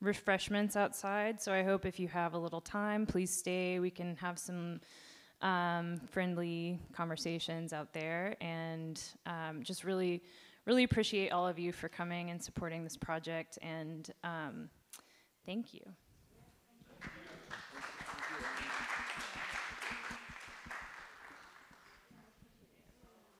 refreshments outside, so I hope if you have a little time, please stay. We can have some um, friendly conversations out there, and um, just really, really appreciate all of you for coming and supporting this project. And um, thank you.